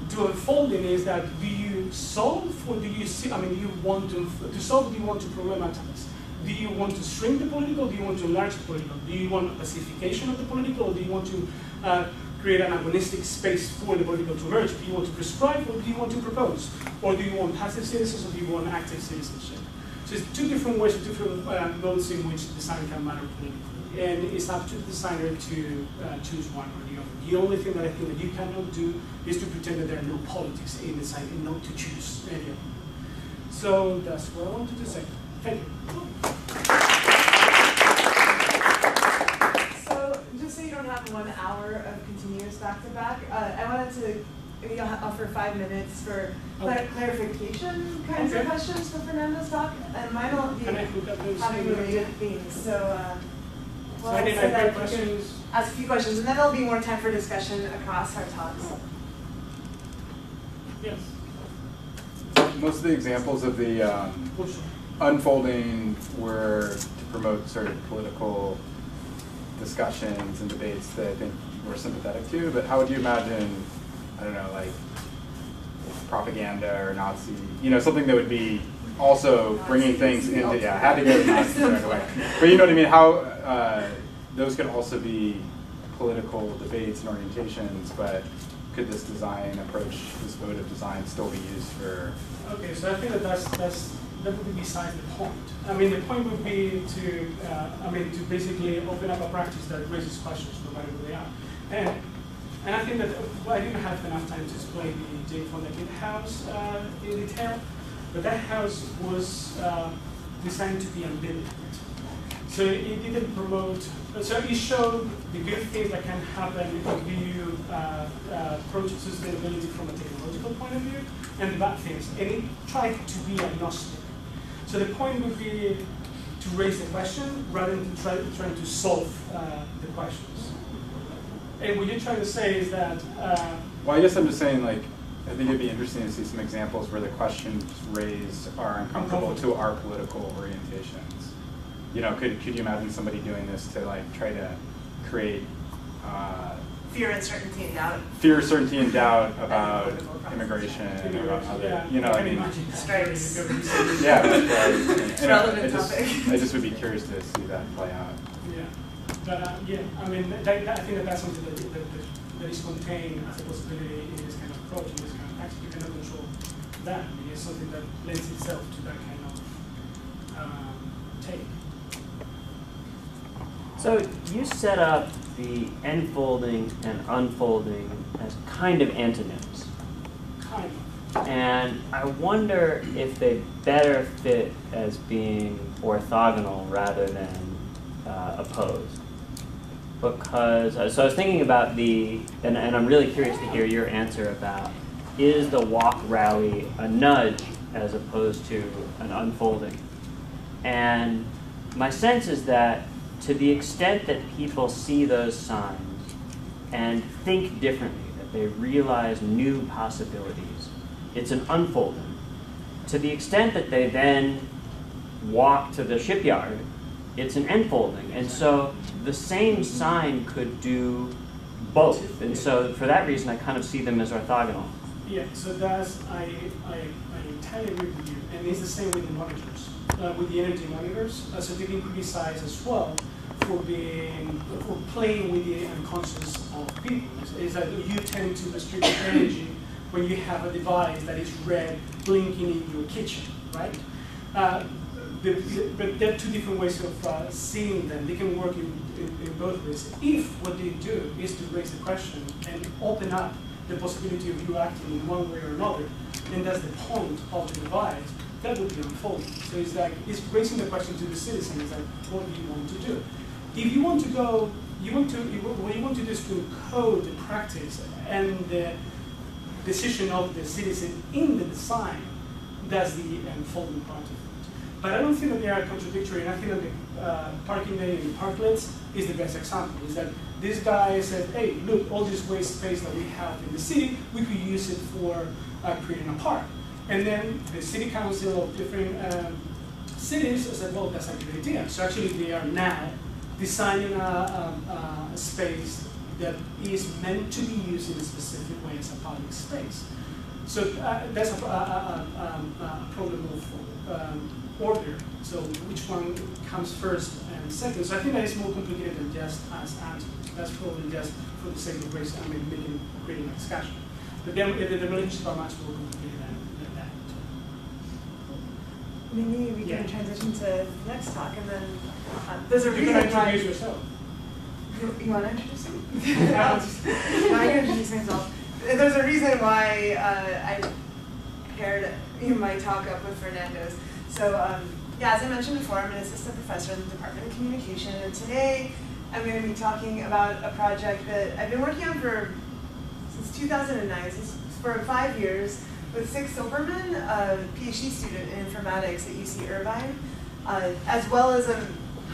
uh, do unfolding is that do you solve or do you see, I mean, you want to, to solve, do you want to problematize? Do you want to shrink the political, do you want to enlarge the political? Do you want a pacification of the political, or do you want to uh, create an agonistic space for the political to emerge? Do you want to prescribe or do you want to propose? Or do you want passive citizens or do you want active citizenship? So it's two different ways, two different uh, modes in which design can matter politically. And it's up to the designer to uh, choose one the only thing that I think that you cannot do is to pretend that there are no politics in design and not to choose any of them. So that's what I wanted to say. Thank you. So, just so you don't have one hour of continuous back-to-back, uh, I wanted to maybe I'll offer five minutes for clar- clarification kinds of questions for Fernando's talk, and mine will be Can I look at having related themes, so, uh, well, I I did said have that you can questions. ask a few questions, and then there'll be more time for discussion across our talks. Yes. Most of the examples of the um, unfolding were to promote sort of political discussions and debates that I think we're sympathetic to, but how would you imagine, I don't know, like propaganda or Nazi, you know, something that would be also bringing things into, yeah, had to go to Nazi right away. But you know what I mean, how uh, those could also be political debates and orientations, but could this design approach, this mode of design still be used for Okay, so I think that that's, that's, that would be beside the point. I mean, the point would be to, uh, I mean, to basically open up a practice that raises questions no matter who they are. And, and I think that, well, I didn't have enough time to explain the Jane Fonda Kid house uh, in detail, but that house was uh, designed to be ambivalent. So it didn't promote, so it showed the good things that can happen if you uh, uh, approach sustainability from a technological point of view, and the bad things. And it tried to be agnostic. So the point would be to raise the question rather than try, trying to solve uh, the questions. And what you're trying to say is that, uh, Well, I guess I'm just saying, like, I think it'd be interesting to see some examples where the questions raised are uncomfortable to our political orientations. You know, could, could you imagine somebody doing this to like try to create uh, Fear, uncertainty, and doubt. fear, certainty, and doubt about political process. immigration, about yeah, other, you know, I I mean, imagine. Strikes. yeah, that's right. (laughs) And I- Relevant I just, topic. I just would be curious to see that play out. Yeah, but uh, yeah, I mean, that, that, I think that that's something that, that, that, that is contained as a possibility in this kind of approach, in this kind of practice. You cannot control that. I mean, it's something that lends itself to that kind of um, take. So you set up the enfolding and unfolding as kind of antonyms. Kind of. And I wonder if they better fit as being orthogonal rather than uh, opposed. Because, uh, so I was thinking about the, and, and I'm really curious to hear your answer about is the walk rally a nudge as opposed to an unfolding? And my sense is that to the extent that people see those signs and think differently, that they realize new possibilities, it's an unfolding. To the extent that they then walk to the shipyard, it's an enfolding. And so the same sign could do both. And so for that reason, I kind of see them as orthogonal. Yeah, so that's, I, I, I entirely agree with you. And it's the same with the monitors, uh, with the energy monitors. Uh, so they can criticize as well for being, for playing with the unconscious of people. Is that you tend to restrict energy when you have a device that is red blinking in your kitchen, right? Uh, the, the- but there are two different ways of uh, seeing them. They can work in, in, in both ways. If what they do is to raise the question and open up the possibility of you acting in one way or another, and that's the point of the device, that would be unfolding. So it's like, it's raising the question to the citizen, it's like, what do you want to do? If you want to go, you want to, what you want to do is to encode the practice and the decision of the citizen in the design, that's the enfolding part of it. But I don't think that they are contradictory, and I think that the uh, parking day in parklets is the best example. Is that this guy said, "Hey, look, all this waste space that we have in the city, we could use it for uh, creating a park." And then the city council of different um, cities said, "Well, that's a good idea." So actually, they are now designing a, a, a space that is meant to be used in a specific way as a public space. So uh, that's a, a, a, problem of um, order. So which one comes first and second? So I think that is more complicated than just as answers. That's probably just for the sake of raising, I mean, making, creating a discussion. But then, the, the relationships are much more complicated than, than that. Maybe we Yeah. can transition to the next talk and then, uh, there's a You reason can why. introduce yourself. You, you wanna introduce me? I can introduce myself. There's a reason why, uh, I paired my talk up with Fernando's. So, um, yeah, as I mentioned before, I'm an assistant professor in the Department of Communication, and today I'm gonna be talking about a project that I've been working on for, since two thousand and nine, since, for five years, with Six Silberman, a PhD student in informatics at UC Irvine, uh, as well as a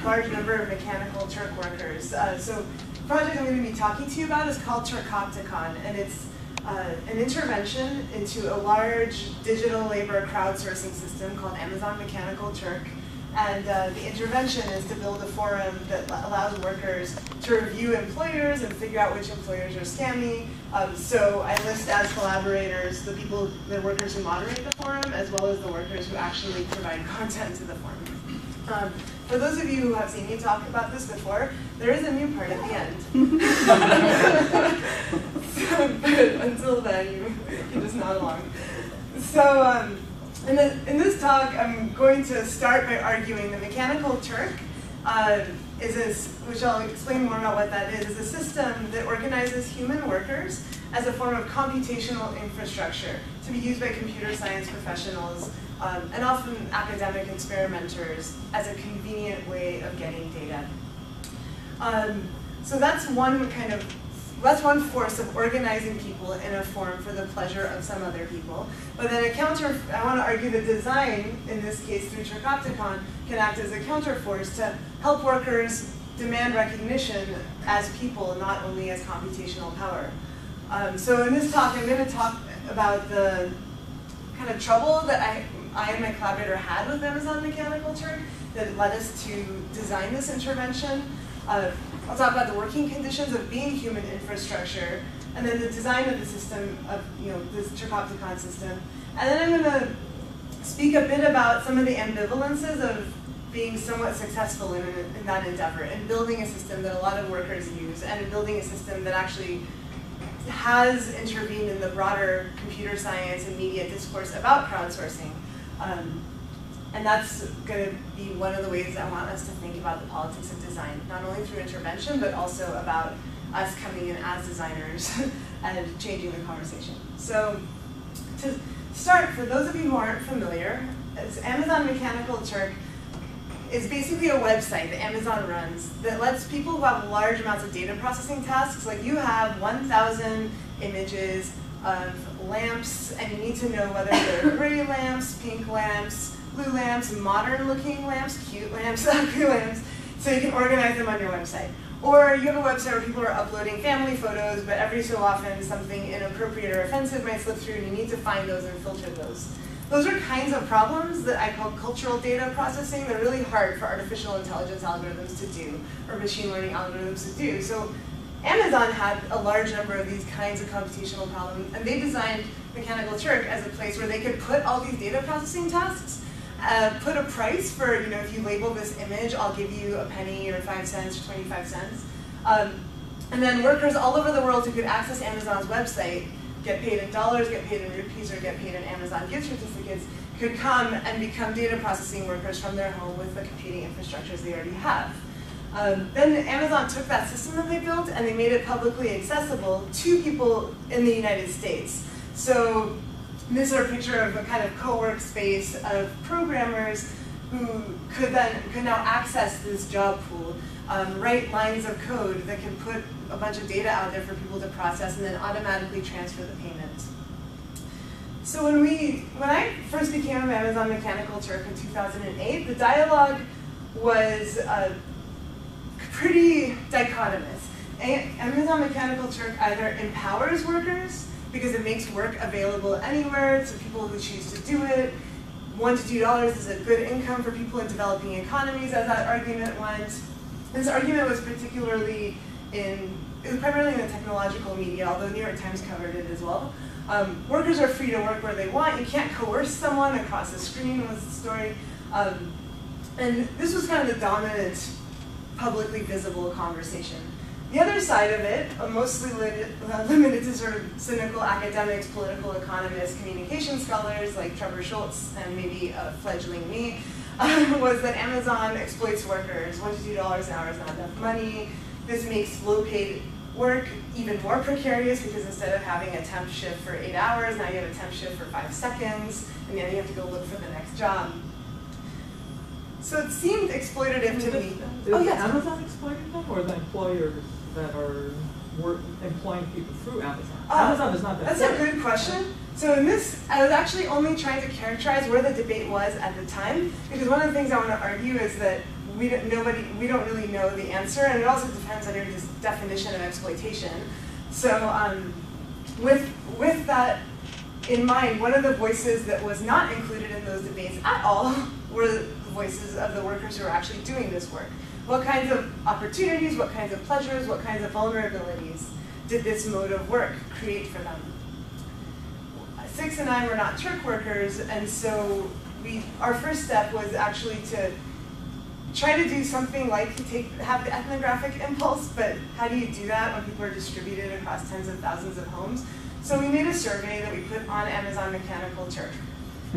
large number of mechanical Turk workers. Uh, so the project I'm going to be talking to you about is called Turkopticon, and it's uh, an intervention into a large digital labor crowdsourcing system called Amazon Mechanical Turk. And uh, the intervention is to build a forum that allows workers to review employers and figure out which employers are scammy. Um, so I list as collaborators the people, the workers who moderate the forum, as well as the workers who actually provide (laughs) content to the forum. Um, for those of you who have seen me talk about this before, there is a new part at the end. so, (laughs) (laughs) but until then, you can just nod along. So, um, in, the, in this talk, I'm going to start by arguing the Mechanical Turk uh, is this, which I'll explain more about what that is, is a system that organizes human workers as a form of computational infrastructure to be used by computer science professionals um, and often academic experimenters as a convenient way of getting data. Um, so that's one kind of, that's one force of organizing people in a form for the pleasure of some other people. But then a counter, I want to argue that design, in this case through Turkopticon, can act as a counterforce to help workers demand recognition as people, not only as computational power. Um, so in this talk, I'm going to talk about the kind of trouble that I, I and my collaborator had with Amazon Mechanical Turk that led us to design this intervention. Uh, I'll talk about the working conditions of being human infrastructure, and then the design of the system of you know this Turkopticon system. And then I'm going to speak a bit about some of the ambivalences of being somewhat successful in, in that endeavor, and building a system that a lot of workers use, and building a system that actually has intervened in the broader computer science and media discourse about crowdsourcing. Um, and that's going to be one of the ways I want us to think about the politics of design, not only through intervention, but also about us coming in as designers (laughs) and changing the conversation. So to start, for those of you who aren't familiar, it's Amazon Mechanical Turk is basically a website that Amazon runs that lets people who have large amounts of data processing tasks, like you have 1,000 images of lamps, and you need to know whether they're (laughs) gray lamps, pink lamps, blue lamps, modern looking lamps, cute lamps, (laughs) ugly lamps, so you can organize them on your website. Or you have a website where people are uploading family photos, but every so often something inappropriate or offensive might slip through, and you need to find those and filter those. Those are kinds of problems that I call cultural data processing. They're really hard for artificial intelligence algorithms to do, or machine learning algorithms to do. So Amazon had a large number of these kinds of computational problems, and they designed Mechanical Turk as a place where they could put all these data processing tasks, uh, put a price for, you know, if you label this image, I'll give you a penny or five cents or 25 cents. Um, and then workers all over the world who could access Amazon's website get paid in dollars, get paid in rupees, or get paid in Amazon gift certificates, could come and become data processing workers from their home with the computing infrastructures they already have. Um, then Amazon took that system that they built and they made it publicly accessible to people in the United States. So this is a picture of a kind of co-work space of programmers who could then could now access this job pool, um, write lines of code that can put a bunch of data out there for people to process and then automatically transfer the payment. So when we, when I first became an Amazon Mechanical Turk in 2008, the dialogue was uh, pretty dichotomous. Amazon Mechanical Turk either empowers workers because it makes work available anywhere to people who choose to do it. One to two dollars is a good income for people in developing economies, as that argument went. This argument was particularly in, it was primarily in the technological media, although New York Times covered it as well. Um, workers are free to work where they want. You can't coerce someone across the screen was the story. Um, and this was kind of the dominant, publicly visible conversation. The other side of it, mostly limited, uh, (laughs) limited to sort of cynical academics, political economists, communication scholars like Trebor Scholz and maybe a fledgling me, uh, (laughs) was that Amazon exploits workers. One to two dollars an hour is not enough money. This makes low-paid work even more precarious because instead of having a temp shift for eight hours, now you have a temp shift for five seconds, and then you have to go look for the next job. So it seemed exploitative to me. Is Oh, yes. Amazon exploiting them or the employers that are work, employing people through Amazon? Uh, Amazon is not the That's a good question. So in this, I was actually only trying to characterize where the debate was at the time, because one of the things I want to argue is that we don't, nobody, we don't really know the answer, and it also depends on your definition of exploitation. So um, with, with that in mind, one of the voices that was not included in those debates at all (laughs) were the voices of the workers who are actually doing this work. What kinds of opportunities, what kinds of pleasures, what kinds of vulnerabilities did this mode of work create for them? Six and I were not Turk workers, and so we, our first step was actually to try to do something like take have the ethnographic impulse, but how do you do that when people are distributed across tens of thousands of homes? So we made a survey that we put on Amazon Mechanical Turk.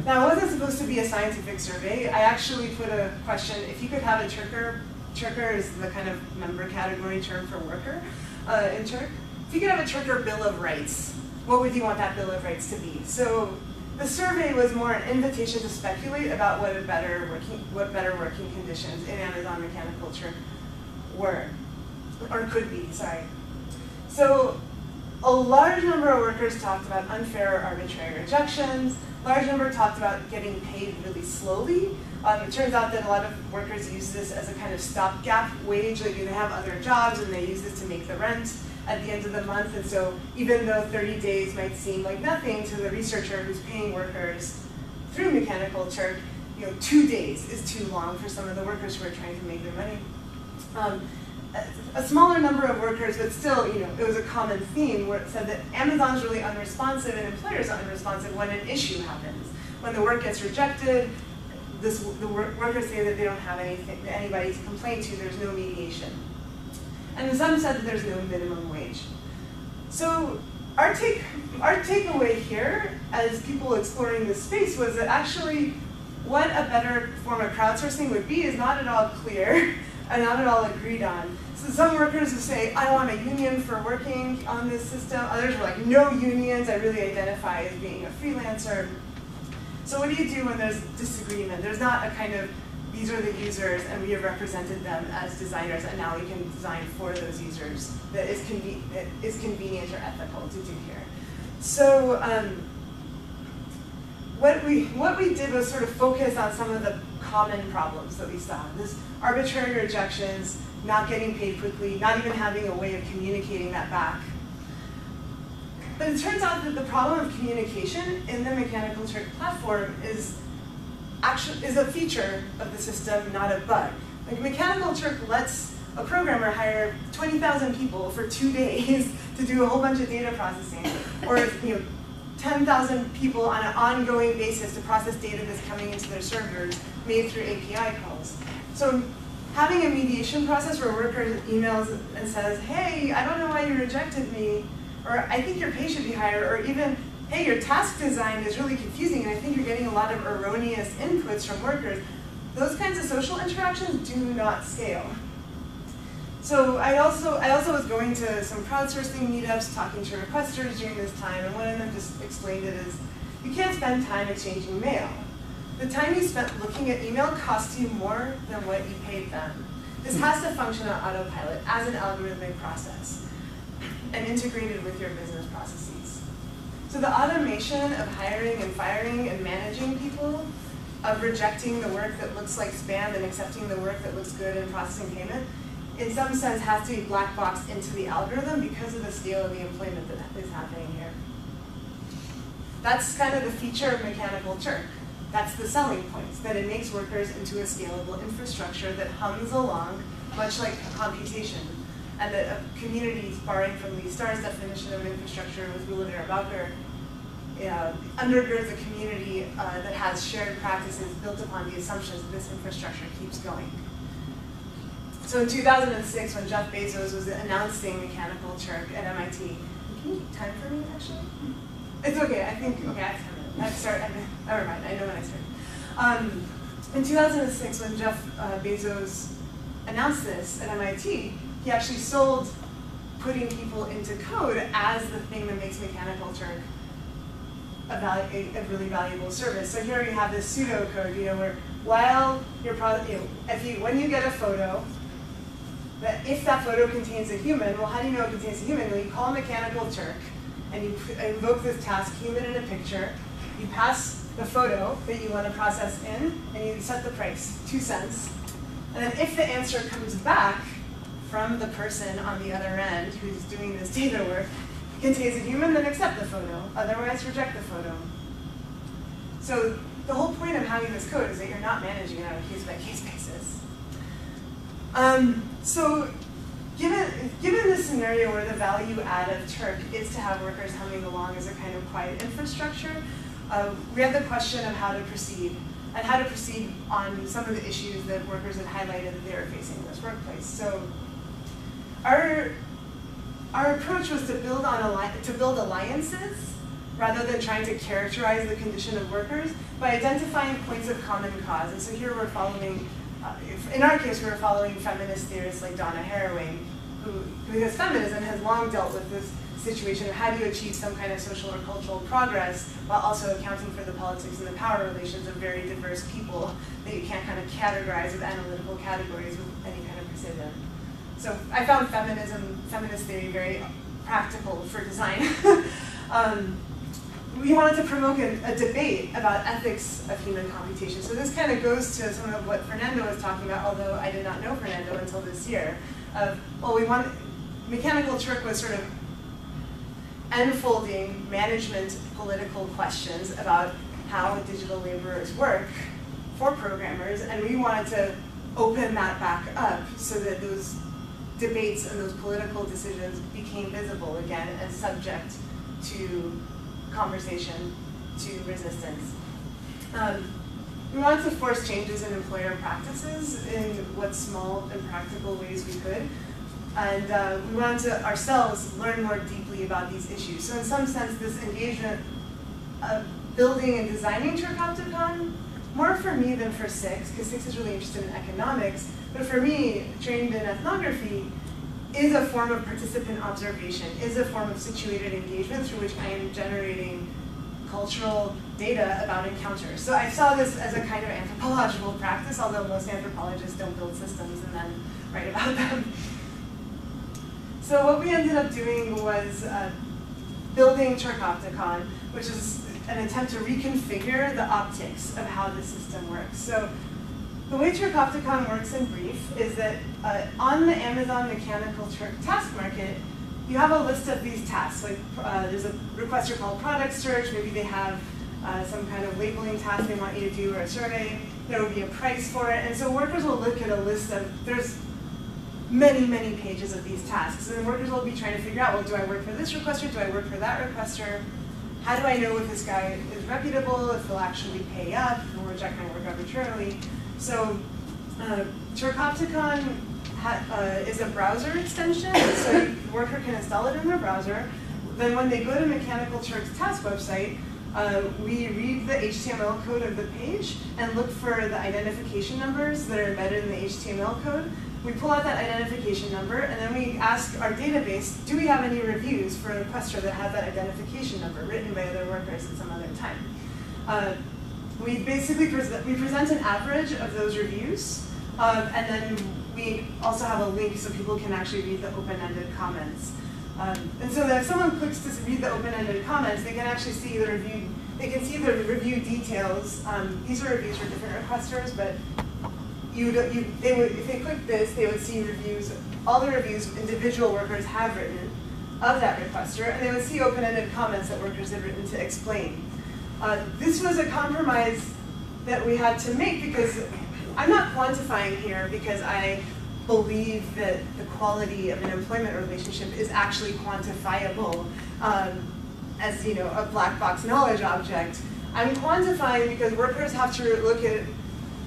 Now it wasn't supposed to be a scientific survey. I actually put a question, if you could have a Turker, Turker is the kind of member category term for worker uh, in Turk. If you could have a Turker Bill of Rights, what would you want that Bill of Rights to be? So the survey was more an invitation to speculate about what better working, what better working conditions in Amazon Mechanical Turk were, or could be, sorry. So a large number of workers talked about unfair or arbitrary rejections. Large number talked about getting paid really slowly. Um, it turns out that a lot of workers use this as a kind of stopgap wage. Like they have other jobs and they use this to make the rent at the end of the month. And so even though 30 days might seem like nothing to the researcher who's paying workers through Mechanical Turk, you know, two days is too long for some of the workers who are trying to make their money. Um, a- a smaller number of workers, but still, you know, it was a common theme where it said that Amazon's really unresponsive and employers are unresponsive when an issue happens. When the work gets rejected, this, the wor- workers say that they don't have anything, anybody to complain to, there's no mediation. And some said that there's no minimum wage. So our take, our takeaway here, as people exploring this space, was that actually what a better form of crowdsourcing would be is not at all clear (laughs) and not at all agreed on. So some workers who say, I want a union for working on this system. Others were like, no unions, I really identify as being a freelancer. So what do you do when there's disagreement? There's not a kind of, these are the users and we have represented them as designers and now we can design for those users that is, conve- that is convenient or ethical to do here. So um, what we what we did was sort of focus on some of the common problems that we saw. This arbitrary rejections, not getting paid quickly, not even having a way of communicating that back. But it turns out that the problem of communication in the Mechanical Turk platform is actually is a feature of the system, not a bug. Like Mechanical Turk lets a programmer hire 20,000 people for two (laughs) days to do a whole bunch of data processing, or you know, 10,000 people on an ongoing basis to process data that's coming into their servers made through API calls. So having a mediation process where a worker emails and says, hey, I don't know why you rejected me, or I think your pay should be higher, or even, hey, your task design is really confusing and I think you're getting a lot of erroneous inputs from workers. Those kinds of social interactions do not scale. So I also I also was going to some crowdsourcing meetups, talking to requesters during this time, and one of them just explained it as you can't spend time exchanging mail. The time you spent looking at email costs you more than what you paid them. This has to function on autopilot as an algorithmic process and integrated with your business processes. So the automation of hiring and firing and managing people, of rejecting the work that looks like spam and accepting the work that looks good and processing payment, in some sense has to be black boxed into the algorithm because of the scale of the employment that is happening here. That's kind of the feature of Mechanical Turk. That's the selling point, that it makes workers into a scalable infrastructure that hums along, much like computation. And that a community, borrowing from Leigh Star's definition of infrastructure with Ruladir Bauker, uh, undergirds a community uh, that has shared practices built upon the assumptions that this infrastructure keeps going. So in 2006, when Jeff Bezos was announcing Mechanical Turk at MIT, can you keep time for me, actually? It's okay, I think, okay, I have 10. I start, I, never mind, I know when I start. Um, in 2006, when Jeff uh, Bezos announced this at MIT, he actually sold putting people into code as the thing that makes Mechanical Turk a, a, a, really valuable service. So here you have this pseudocode, you know, where while your product, you know, if you, when you get a photo, that if that photo contains a human, well, how do you know it contains a human? Well, you call Mechanical Turk, and you invoke this task, human in a picture, you pass the photo that you want to process in, and you set the price, two cents. And then if the answer comes back from the person on the other end who's doing this data work, contains a human, then accept the photo. Otherwise, reject the photo. So the whole point of having this code is that you're not managing it on a case-by-case -case basis. Um, so given, given the scenario where the value add of Turk is to have workers humming along as a kind of quiet infrastructure, uh, we have the question of how to proceed and how to proceed on some of the issues that workers have highlighted that they are facing in this workplace. So our our approach was to build on to build alliances rather than trying to characterize the condition of workers by identifying points of common cause. And so here we're following, uh, in our case, we're following feminist theorists like Donna Haraway, who, because feminism has long dealt with this situation of how do you achieve some kind of social or cultural progress while also accounting for the politics and the power relations of very diverse people that you can't kind of categorize with analytical categories with any kind of precision. So I found feminism, feminist theory very practical for design. (laughs) um, we wanted to provoke a, a, debate about ethics of human computation. So this kind of goes to some of what Fernando was talking about, although I did not know Fernando until this year. Of, well, we want, Mechanical Turk was sort of enfolding management political questions about how digital laborers work for programmers, and we wanted to open that back up so that those debates and those political decisions became visible again and subject to conversation, to resistance. Um, we wanted to force changes in employer practices in what small and practical ways we could. And uh, we wanted to ourselves learn more deeply about these issues. So in some sense, this engagement of building and designing Turkopticon, more for me than for SIX, because SIX is really interested in economics, but for me, trained in ethnography, is a form of participant observation, is a form of situated engagement through which I am generating cultural data about encounters. So I saw this as a kind of anthropological practice, although most anthropologists don't build systems and then write about (laughs) them. So what we ended up doing was uh, building Turkopticon, which is an attempt to reconfigure the optics of how the system works. So the way Turkopticon works in brief is that uh, on the Amazon Mechanical Turk task market, you have a list of these tasks. Like uh, there's a requester called product search. Maybe they have uh, some kind of labeling task they want you to do or a survey. There will be a price for it. And so workers will look at a list of, there's many, many pages of these tasks. And workers will be trying to figure out, well, do I work for this requester? Do I work for that requester? How do I know if this guy is reputable, if he'll actually pay up, he'll reject my work arbitrarily? So uh, Turkopticon uh, is a browser extension, so the worker can install it in their browser. Then when they go to Mechanical Turk's task website, uh, we read the HTML code of the page and look for the identification numbers that are embedded in the HTML code. We pull out that identification number, and then we ask our database, do we have any reviews for a requester that has that identification number written by other workers at some other time? Uh, we basically present, we present an average of those reviews, um, and then we also have a link so people can actually read the open-ended comments. Um, and so that if someone clicks to read the open-ended comments, they can actually see the review, they can see the review details. Um, these are reviews for different requesters, but you, you, they would, if they click this, they would see reviews, all the reviews individual workers have written of that requester, and they would see open-ended comments that workers had written to explain uh, this was a compromise that we had to make because I'm not quantifying here because I believe that the quality of an employment relationship is actually quantifiable um, as you know a black box knowledge object. I'm quantifying because workers have to look at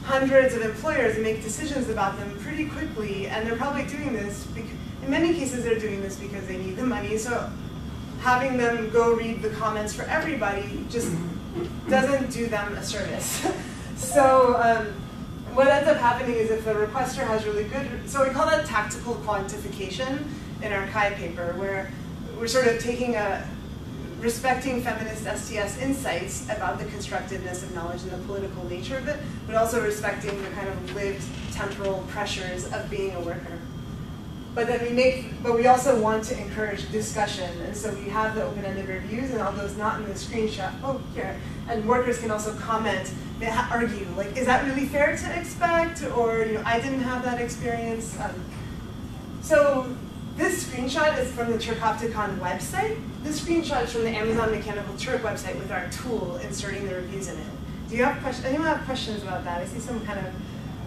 hundreds of employers and make decisions about them pretty quickly, and they're probably doing this, in many cases they're doing this because they need the money, so having them go read the comments for everybody just doesn't do them a service. (laughs) so um, what ends up happening is if the requester has really good, so we call that tactical quantification in our Chi paper, where we're sort of taking a, respecting feminist STS insights about the constructiveness of knowledge and the political nature of it, but also respecting the kind of lived temporal pressures of being a worker. But then we make, but we also want to encourage discussion, and so we have the open-ended reviews, and although it's not in the screenshot, oh here, and workers can also comment, they argue, like, is that really fair to expect, or you know, I didn't have that experience. Um, so this screenshot is from the Turkopticon website. This screenshot is from the Amazon Mechanical Turk website with our tool inserting the reviews in it. Do you have questions? Anyone have questions about that? I see some kind of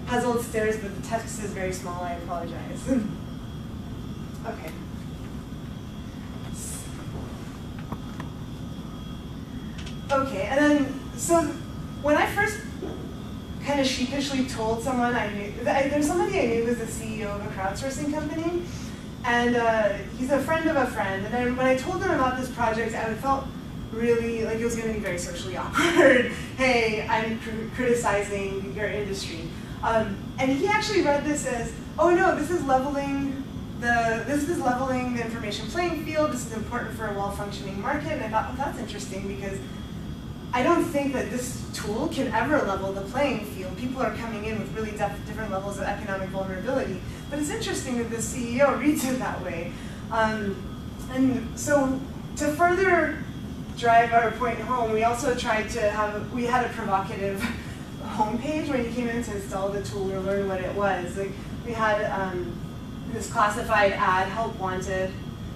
puzzled stares, but the text is very small. I apologize. (laughs) okay. Okay, and then so when I first kind of sheepishly told someone I knew, there's somebody I knew was the CEO of a crowdsourcing company, and uh, he's a friend of a friend. And then when I told him about this project, I felt really like it was going to be very socially (laughs) awkward. hey, I'm cr- criticizing your industry. Um, and he actually read this as, oh no, this is leveling the this is leveling the information playing field. This is important for a well-functioning market. And I thought, oh, that's interesting because I don't think that this tool can ever level the playing field. People are coming in with really different levels of economic vulnerability. But it's interesting that the CEO (laughs) reads it that way. Um, and so to further drive our point home, we also tried to have, we had a provocative (laughs) homepage when you came in to install the tool or learn what it was. Like we had um, this classified ad, help wanted,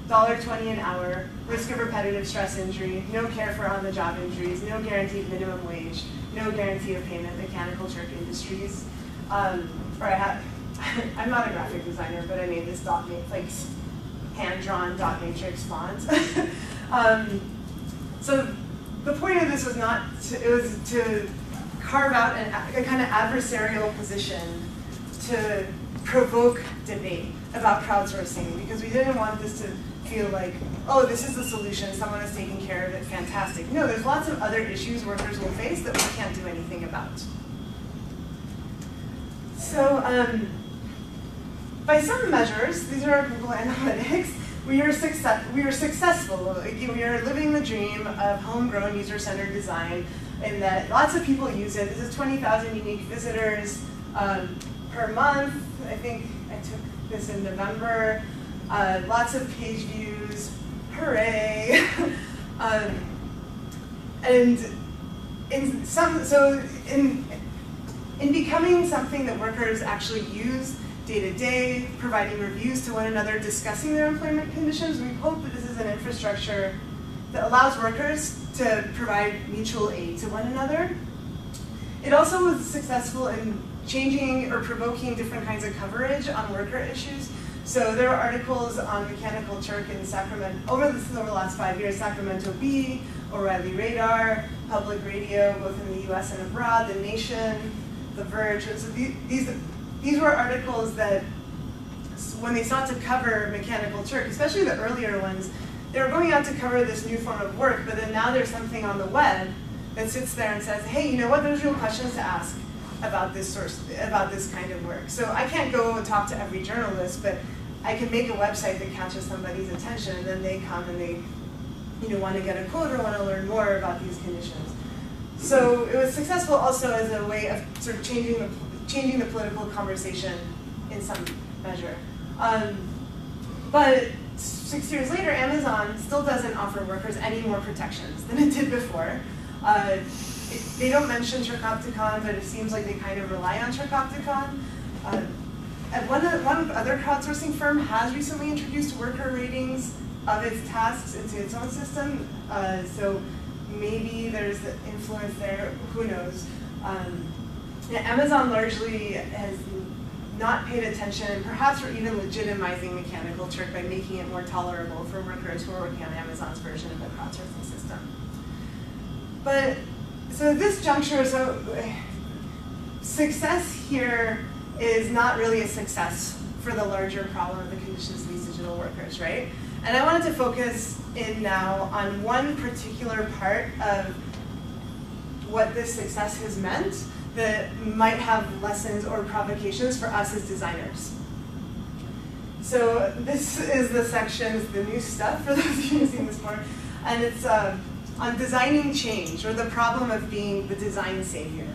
$1.20 an hour, risk of repetitive stress injury, no care for on-the-job injuries, no guaranteed minimum wage, no guarantee of payment, mechanical Turk industries. Um, or I had, (laughs) I'm not a graphic designer, but I made this dot like hand-drawn dot matrix font. (laughs) um, so the point of this was not to, it was to carve out an, a kind of adversarial position to provoke debate about crowdsourcing because we didn't want this to feel like, oh, this is the solution, someone is taking care of it, fantastic. No, there's lots of other issues workers will face that we can't do anything about. So, um, by some measures, these are our Google (laughs) Analytics, we are, success we are successful. We are living the dream of homegrown user-centered design in that lots of people use it. This is 20,000 unique visitors um, per month. I think I took this in November. Uh, lots of page views, hooray. (laughs) um, and in some, so in, in becoming something that workers actually use day to day, providing reviews to one another, discussing their employment conditions, we hope that this is an infrastructure that allows workers to provide mutual aid to one another. It also was successful in changing or provoking different kinds of coverage on worker issues. So there are articles on Mechanical Turk in Sacramento, over is over the last five years, Sacramento Bee, O'Reilly Radar, Public Radio, both in the US and abroad, The Nation, The Verge. So these, these were articles that when they sought to cover Mechanical Turk, especially the earlier ones, they were going out to cover this new form of work, but then now there's something on the web that sits there and says, hey, you know what, there's real questions to ask about this source, about this kind of work. So I can't go and talk to every journalist, but I can make a website that catches somebody's attention, and then they come and they, you know, want to get a quote or want to learn more about these conditions. So it was successful also as a way of sort of changing the changing the political conversation in some measure. Um, but six years later, Amazon still doesn't offer workers any more protections than it did before. Uh, it, they don't mention Turkopticon, but it seems like they kind of rely on Turkopticon. Uh, and one, one other crowdsourcing firm has recently introduced worker ratings of its tasks into its own system. Uh, so maybe there's influence there, who knows. Um, Amazon largely has not paid attention, perhaps for even legitimizing Mechanical Turk by making it more tolerable for workers who are working on Amazon's version of the crowdsourcing system. But, so at this juncture, so success here is not really a success for the larger problem of the conditions of these digital workers, right? And I wanted to focus in now on one particular part of what this success has meant that might have lessons or provocations for us as designers. So this is the section, the new stuff for (laughs) those of you who've seen this before, and it's uh, on designing change or the problem of being the design savior.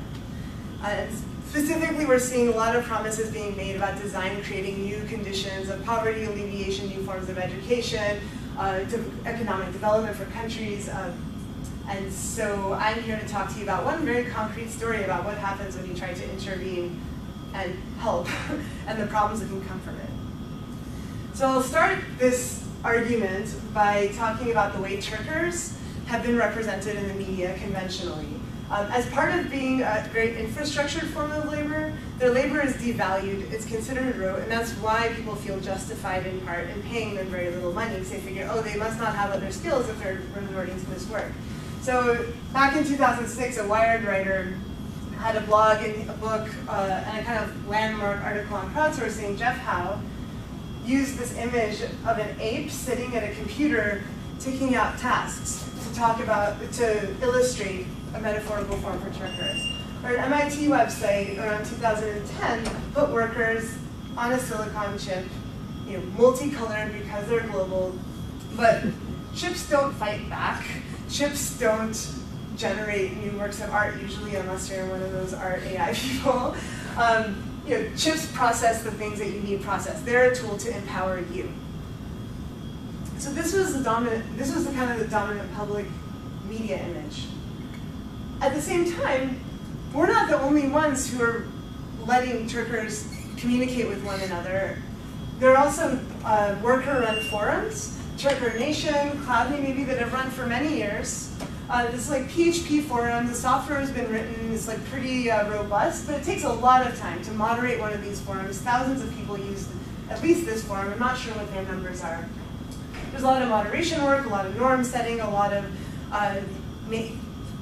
Uh, specifically, we're seeing a lot of promises being made about design creating new conditions of poverty alleviation, new forms of education, uh, economic development for countries. Uh, and so I'm here to talk to you about one very concrete story about what happens when you try to intervene and help (laughs) and the problems that can come from it. So I'll start this argument by talking about the way Turkers have been represented in the media conventionally. Um, as part of being a very infrastructured form of labor, their labor is devalued, it's considered rote, and that's why people feel justified in part in paying them very little money, because they figure, oh, they must not have other skills if they're resorting to this work. So back in 2006, a Wired writer had a blog and a book uh, and a kind of landmark article on crowdsourcing, Jeff Howe, used this image of an ape sitting at a computer ticking out tasks to talk about, to illustrate a metaphorical form for Turkers. Or an MIT website around 2010 put workers on a silicon chip, you know, multicolored because they're global, but chips don't fight back. Chips don't generate new works of art usually unless you're one of those art AI (laughs) people. Um, you know, chips process the things that you need processed. They're a tool to empower you. So this was the dominant, this was the kind of the dominant public media image. At the same time, we're not the only ones who are letting Turkers communicate with one another. There are also uh, worker-run forums, Turker Nation, CloudMe maybe, that have run for many years, uh, this is like PHP forum, the software has been written, it's like pretty uh, robust, but it takes a lot of time to moderate one of these forums. Thousands of people use at least this forum. I'm not sure what their numbers are. There's a lot of moderation work, a lot of norm setting, a lot of uh,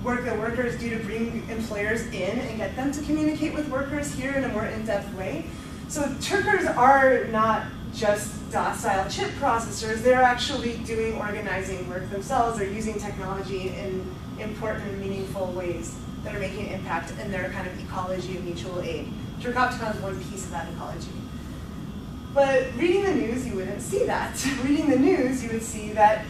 work that workers do to bring employers in and get them to communicate with workers here in a more in-depth way. So Turkers are not just docile chip processors, they're actually doing organizing work themselves. They're using technology in important and meaningful ways that are making an impact in their kind of ecology of mutual aid. Turkopticon is one piece of that ecology. But reading the news, you wouldn't see that. (laughs) reading the news, you would see that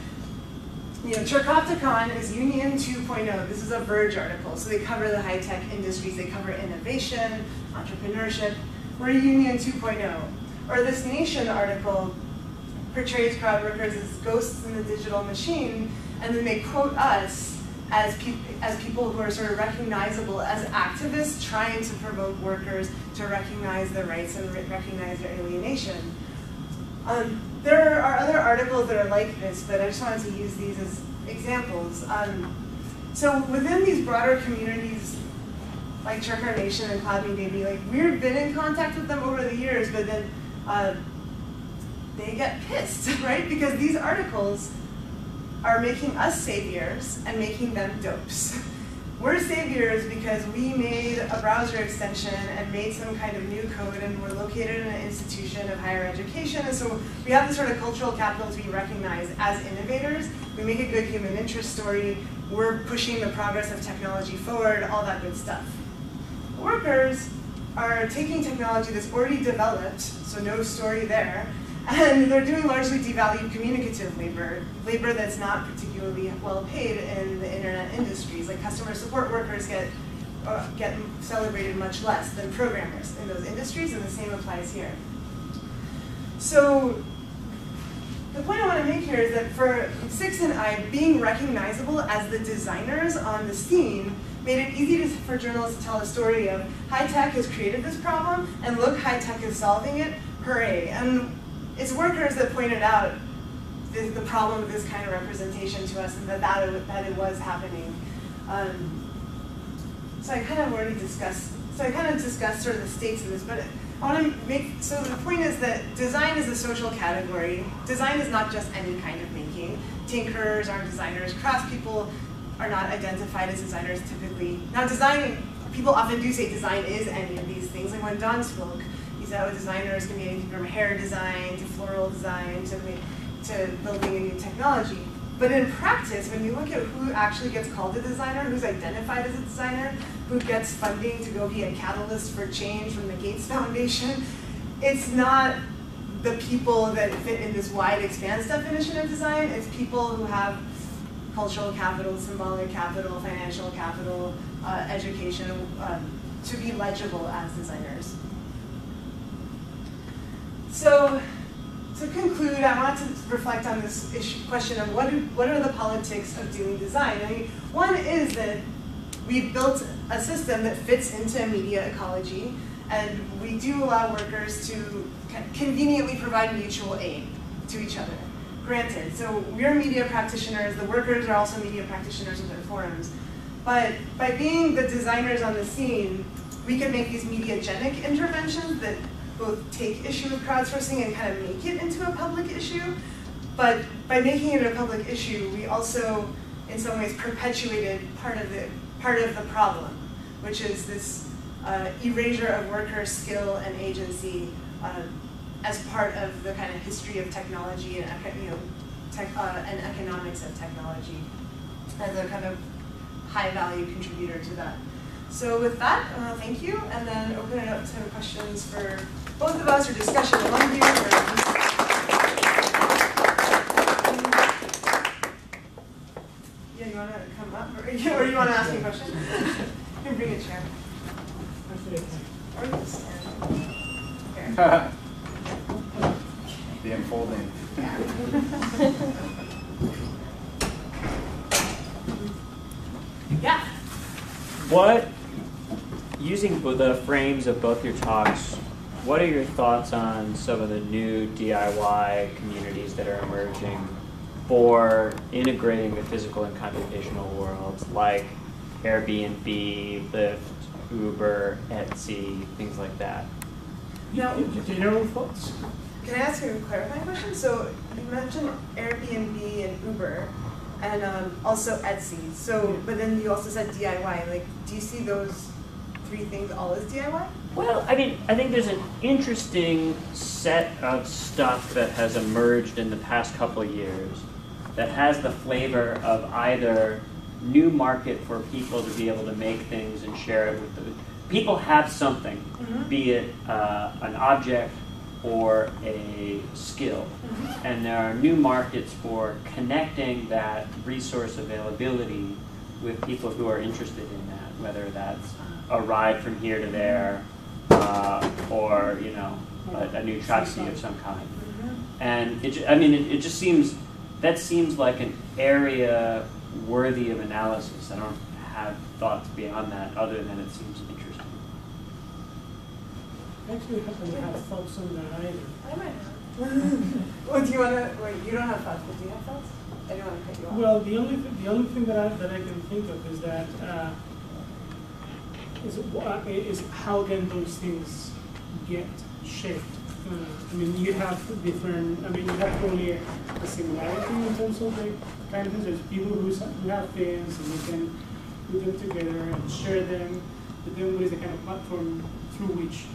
you know, Turkopticon is Union 2.0. This is a Verge article. So they cover the high-tech industries. They cover innovation, entrepreneurship. We're Union 2.0. Or this Nation article portrays crowd workers as ghosts in the digital machine, and then they quote us as, pe as people who are sort of recognizable as activists trying to provoke workers to recognize their rights and re recognize their alienation. Um, there are other articles that are like this, but I just wanted to use these as examples. Um, so within these broader communities, like Turker Nation and Cloud Baby, like we've been in contact with them over the years, but then uh, they get pissed, (laughs) right? Because these articles are making us saviors and making them dopes. (laughs) We're saviors because we made a browser extension and made some kind of new code and we're located in an institution of higher education. And so we have this sort of cultural capital to be recognized as innovators. We make a good human interest story. We're pushing the progress of technology forward, all that good stuff. Workers are taking technology that's already developed, so no story there, and they're doing largely devalued communicative labor, labor that's not particularly well paid in the internet industries. Like customer support workers get, uh, get celebrated much less than programmers in those industries, and the same applies here. So the point I want to make here is that for Six and I, being recognizable as the designers on the scene made it easy to, for journalists to tell a story of high tech has created this problem, and look, high tech is solving it, hooray. And it's workers that pointed out the, the problem of this kind of representation to us and that, that, it, that it was happening. Um, so I kind of already discussed, so I kind of discussed sort of the states of this, but I want to make, so the point is that design is a social category. Design is not just any kind of making. Tinkers aren't designers, craftspeople are not identified as designers typically. Now design people often do say design is any of these things. Like when Don spoke, oh, designers can be anything from hair design to floral design to, to building a new technology. But in practice, when you look at who actually gets called a designer, who's identified as a designer, who gets funding to go be a catalyst for change from the Gates Foundation, it's not the people that fit in this wide expanse definition of design. It's people who have cultural capital, symbolic capital, financial capital, uh, education um, to be legible as designers. So to conclude, I want to reflect on this issue, question of what, do, what are the politics of doing design? I mean, one is that we've built a system that fits into a media ecology, and we do allow workers to conveniently provide mutual aid to each other. Granted, so we're media practitioners, the workers are also media practitioners in their forums, but by being the designers on the scene, we can make these mediagenic interventions that both take issue with crowdsourcing and kind of make it into a public issue. But by making it a public issue, we also, in some ways, perpetuated part of the part of the problem, which is this uh, erasure of worker skill and agency uh, as part of the kind of history of technology and you know, tech, uh, and economics of technology as a kind of high value contributor to that. So with that, uh, thank you, and then open it up to questions for both of us or discussion among you. yeah, you want to come up, or, (laughs) or you want to ask me a question? (laughs) you can bring a chair. Or you can stand. Here. the unfolding. yeah. What, using the frames of both your talks, what are your thoughts on some of the new DIY communities that are emerging for integrating the physical and computational worlds, like Airbnb, Lyft, Uber, Etsy, things like that? Now, general thoughts? Can I ask you a clarifying question? So you mentioned Airbnb and Uber, and um, also Etsy. So, but then you also said DIY. Like, do you see those three things all as DIY? Well, I mean, I think there's an interesting set of stuff that has emerged in the past couple of years that has the flavor of either new market for people to be able to make things and share it with the people have something, mm-hmm. be it uh, an object or a skill. Mm-hmm. And there are new markets for connecting that resource availability with people who are interested in that, whether that's a ride from here to there uh, or, you know, a, a new chassis of some kind. Mm-hmm. And it, I mean, it, it just seems, that seems like an area worthy of analysis. I don't have thoughts beyond that other than it seems interesting. Actually, happen to have thoughts on that either. I might have. (laughs) well, do you want to? Wait, you don't have thoughts, but do you have thoughts? I don't want to cut you off. Well, the only th the only thing that I that I can think of is that uh, is uh, is how then those things get shaped. Uh, I mean, you have different. I mean, you have only a, a similarity in terms of the kind of things. There's people who, who have things and they can put them together and share them. But then, what is the kind of platform through which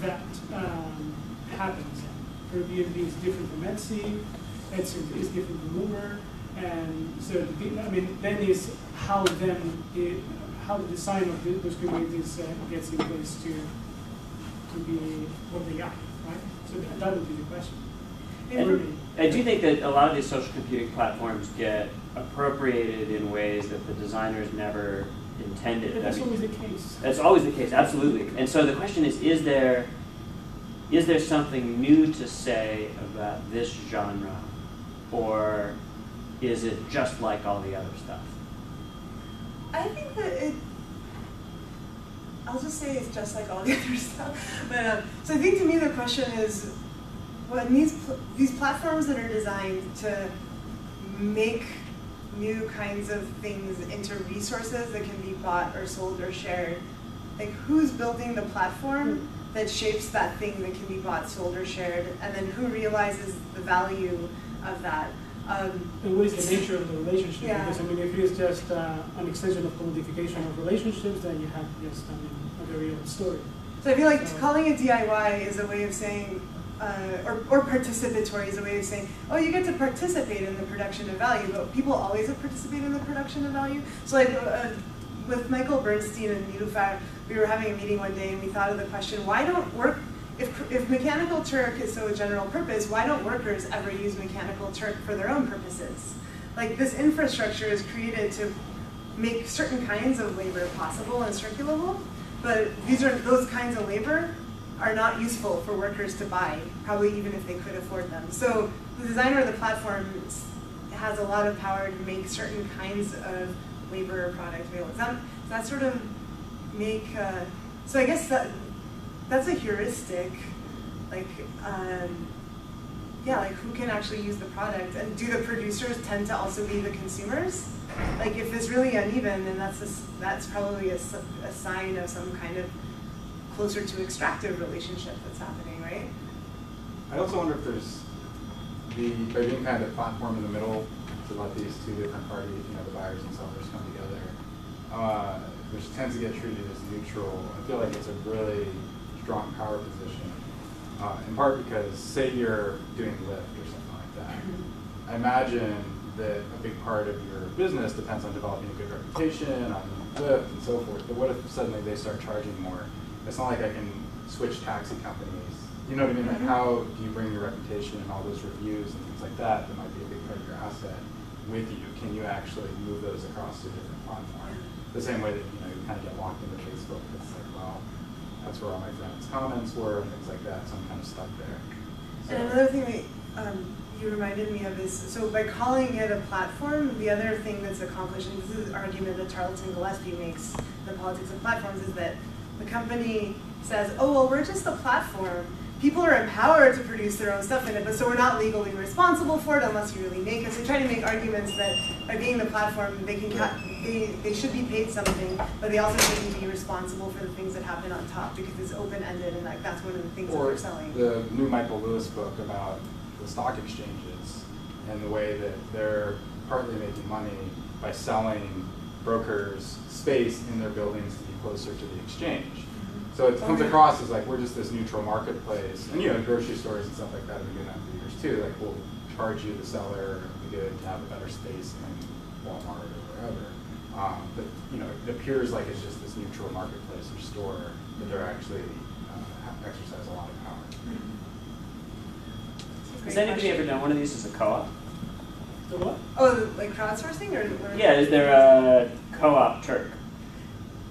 that um, happens. Airbnb is different from Etsy, Etsy is different from Uber, and so I mean, then is how then it, how the design of the, those communities uh, gets in place to to be what they are, right? So that, that would be the question. And I do think that a lot of these social computing platforms get appropriated in ways that the designers never intended. But that's I mean, always the case. That's always the case, absolutely. And so the question is, is there is there something new to say about this genre, or is it just like all the other stuff? I think that it. I'll just say it's just like all the (laughs) other stuff. But um, so I think to me the question is, when these pl these platforms that are designed to make new kinds of things into resources that can be bought or sold or shared. Like who's building the platform that shapes that thing that can be bought, sold, or shared, and then who realizes the value of that. Um, And what is the nature of the relationship? Yeah. Because I mean, if it's just uh, an extension of commodification of relationships, then you have just I mean, a very old story. So I feel like calling it DIY is a way of saying, uh, or, or participatory is a way of saying, oh, you get to participate in the production of value, but people always have participated in the production of value. So like uh, with Michael Bernstein and Niloufar, we were having a meeting one day and we thought of the question, why don't work, if, if mechanical Turk is so a general purpose, why don't workers ever use mechanical Turk for their own purposes? Like this infrastructure is created to make certain kinds of labor possible and circulable, but these are those kinds of labor are not useful for workers to buy, probably even if they could afford them. So the designer of the platform has a lot of power to make certain kinds of labor or product available. Does that, does that sort of make, uh, so I guess that, that's a heuristic, like, um, yeah, like who can actually use the product? And do the producers tend to also be the consumers? Like if it's really uneven, then that's a that's probably a sign of some kind of closer to extractive relationship that's happening, right? I also wonder if there's the, by being kind of the platform in the middle to let these two different parties, you know, the buyers and sellers come together, uh, which tends to get treated as neutral. I feel like it's a really strong power position, uh, in part because say you're doing Lyft or something like that. I imagine that a big part of your business depends on developing a good reputation on Lyft and so forth. But what if suddenly they start charging more? It's not like I can switch taxi companies. You know what I mean? Like Mhm. how do you bring your reputation and all those reviews and things like that that might be a big part of your asset with you? Can you actually move those across to a different platform? The same way that you know you kind of get locked into Facebook. It's like, well, that's where all my friends' comments were and things like that. So I'm kind of stuck there. So- And another thing that um, you reminded me of is, so by calling it a platform, the other thing that's accomplished, and this is an argument that Tarleton Gillespie makes the politics of platforms, is that the company says, oh, well, we're just a platform. People are empowered to produce their own stuff in it, but so we're not legally responsible for it unless you really make us. They try to make arguments that by being the platform, they can ca- they, they should be paid something, but they also shouldn't be responsible for the things that happen on top because it's open-ended and like that's one of the things that Or they're selling. the new Michael Lewis book about the stock exchanges and the way that they're partly making money by selling brokers space in their buildings to be closer to the exchange. Mm-hmm. So it comes across as like we're just this neutral marketplace, and you know grocery stores and stuff like that have been doing that for years too. Like we'll charge you the seller the good to have a better space in Walmart or wherever. Um, but you know it appears like it's just this neutral marketplace or store that they're actually uh, exercise a lot of power. Has anybody ever done one of these as a co-op? The what? Oh, like crowdsourcing or? or- Yeah, is there a co-op Turk?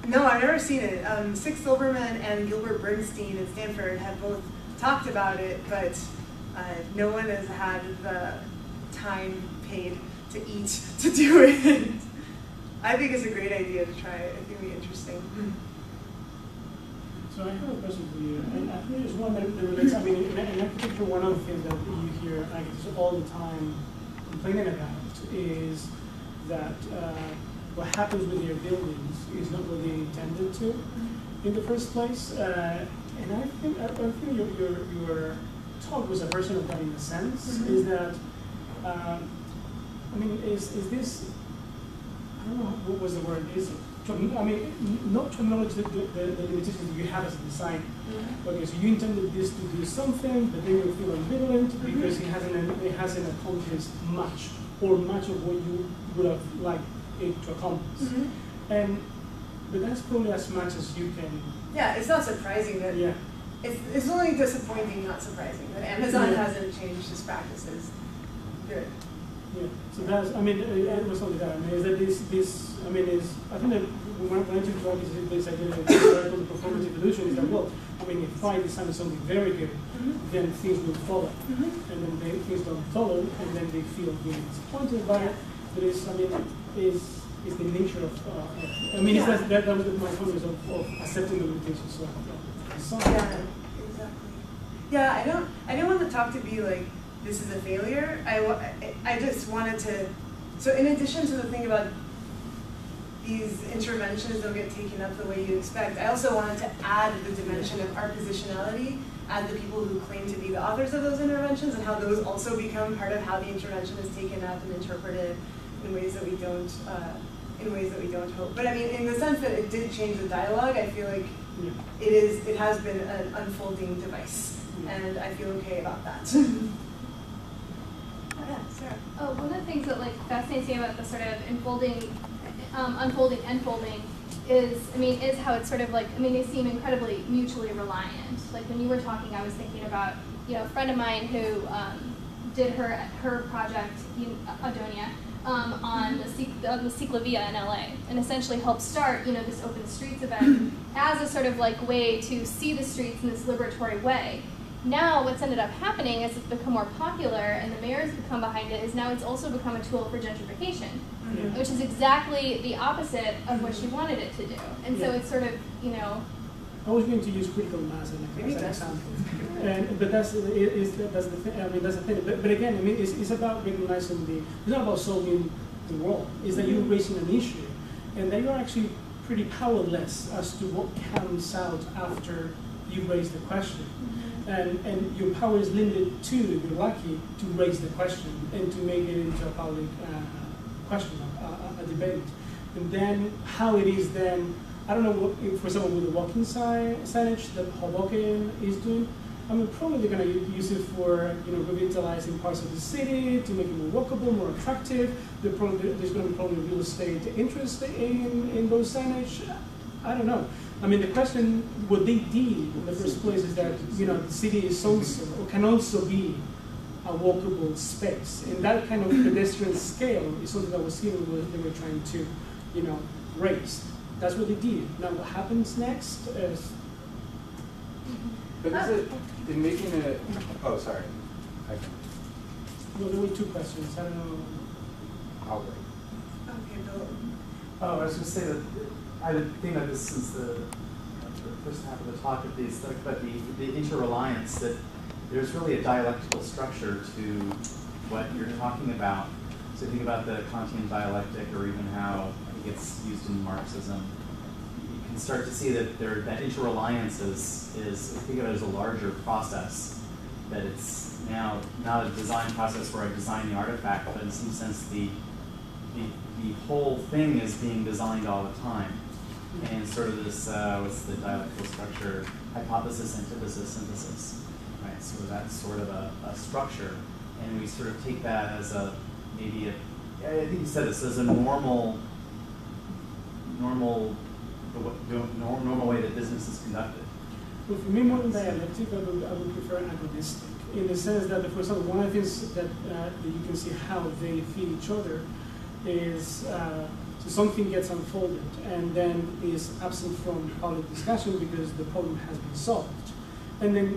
No, I've never seen it. Um, Six Silberman and Gilbert Bernstein at Stanford have both talked about it, but uh, no one has had the time paid to eat to do it. I think it's a great idea to try it. I think it'd be interesting. So I have a question for you, and I think there's one that that relates, I mean, in, in architecture, one of the things that you hear all the time complaining about is that uh, what happens with their buildings is not what they intended to in the first place. Uh, and I think, I, I think your, your, your talk was a version of that in a sense, Mhm. is that, um, I mean, is, is this, I don't know what was the word, is, to, I mean, not to acknowledge the, the, the limitations that you have as a design. Okay, so you intended this to do something, but then you feel ambivalent because it hasn't, it hasn't accomplished much, or much of what you would have liked it to accomplish. Mhm. And, but that's probably as much as you can, Yeah, it's not surprising that yeah. it's, it's only disappointing, not surprising, that Amazon Yeah. hasn't changed its practices. Good. Yeah, so that's, I mean, it was only that, I mean, is that this, this, I mean, is, I think that when I took talk is this idea of the performance evolution is that, well, I mean, if I design something very good, then things will follow. Mhm. And then they, things don't follow, and then they feel really disappointed by it. But it's, I mean, is, is the nature of, uh, I mean, Yeah. that, that, that was my point is of, of accepting the limitations of design. Yeah, exactly. Yeah, I don't, I didn't want the talk to be like, this is a failure. I, I- just wanted to, so in addition to the thing about these interventions don't get taken up the way you expect, I also wanted to add the dimension of our positionality add the people who claim to be the authors of those interventions and how those also become part of how the intervention is taken up and interpreted in ways that we don't, uh, in ways that we don't hope. But I mean, in the sense that it did change the dialogue, I feel like Yeah. it is, it has been an unfolding device, and I feel okay about that. (laughs) oh Sarah. Oh, one of the things that like fascinates me about the sort of unfolding, um, unfolding, unfolding is, I mean, is how it's sort of like, I mean, they seem incredibly mutually reliant. Like when you were talking, I was thinking about, you know, a friend of mine who um, did her her project, in Adonia, um, on the on the Ciclavia in LA, and essentially helped start, you know, this open streets event (clears throat) as a sort of like way to see the streets in this liberatory way. Now, what's ended up happening is it's become more popular and the mayor's become behind it is now it's also become a tool for gentrification, Yeah. which is exactly the opposite of what she wanted it to do. And so it's sort of, you know, I was going to use critical mass as an, Maybe as an example, (laughs) and but that's i- is that's the thing. I mean that's the thing. But, but again, I mean it's, it's about recognizing the. It's not about solving the world. It's that you're mm-hmm. raising an issue, and that you're actually pretty powerless as to what comes out after you raise the question. And, and your power is limited to, if you're lucky, to raise the question and to make it into a public uh, question, a, a, debate. And then how it is then, I don't know, what, for example, with the walking sign, signage that Hoboken is doing, I mean, probably they're going to use it for, you know, revitalizing parts of the city, to make it more walkable, more attractive. Probably, there's going to be probably real estate interest in, in those signage. I don't know. I mean, the question, what they did in the first place is that, you know, the city is also, or can also be a walkable space. And that kind of pedestrian scale is something that was seen what they were trying to, you know, raise. That's what they did. Now, what happens next is, But is it, in making it, oh, sorry. I can, well, there were two questions. I don't know. I'll wait. Okay, Bill. Oh, I was going to say that I've been thinking about this since the, the first half of the talk of these, but the, the interreliance that there's really a dialectical structure to what you're talking about. So think about the Kantian dialectic or even how it gets used in Marxism. You can start to see that there, that interreliance is, is, think of it as a larger process. That it's now not a design process where I design the artifact, but in some sense the, the, the whole thing is being designed all the time. And sort of this, uh, what's the dialectical structure? Hypothesis, antithesis, synthesis. Right, so that's sort of a, a structure. And we sort of take that as a, maybe a, I think you said this, as a normal, normal, normal way that business is conducted. Well, for me, more than dialectic, I would, I would prefer agonistic, in the sense that, for example, one of the things that, uh, that you can see how they feed each other is uh, so something gets unfolded and then is absent from public discussion because the problem has been solved. And then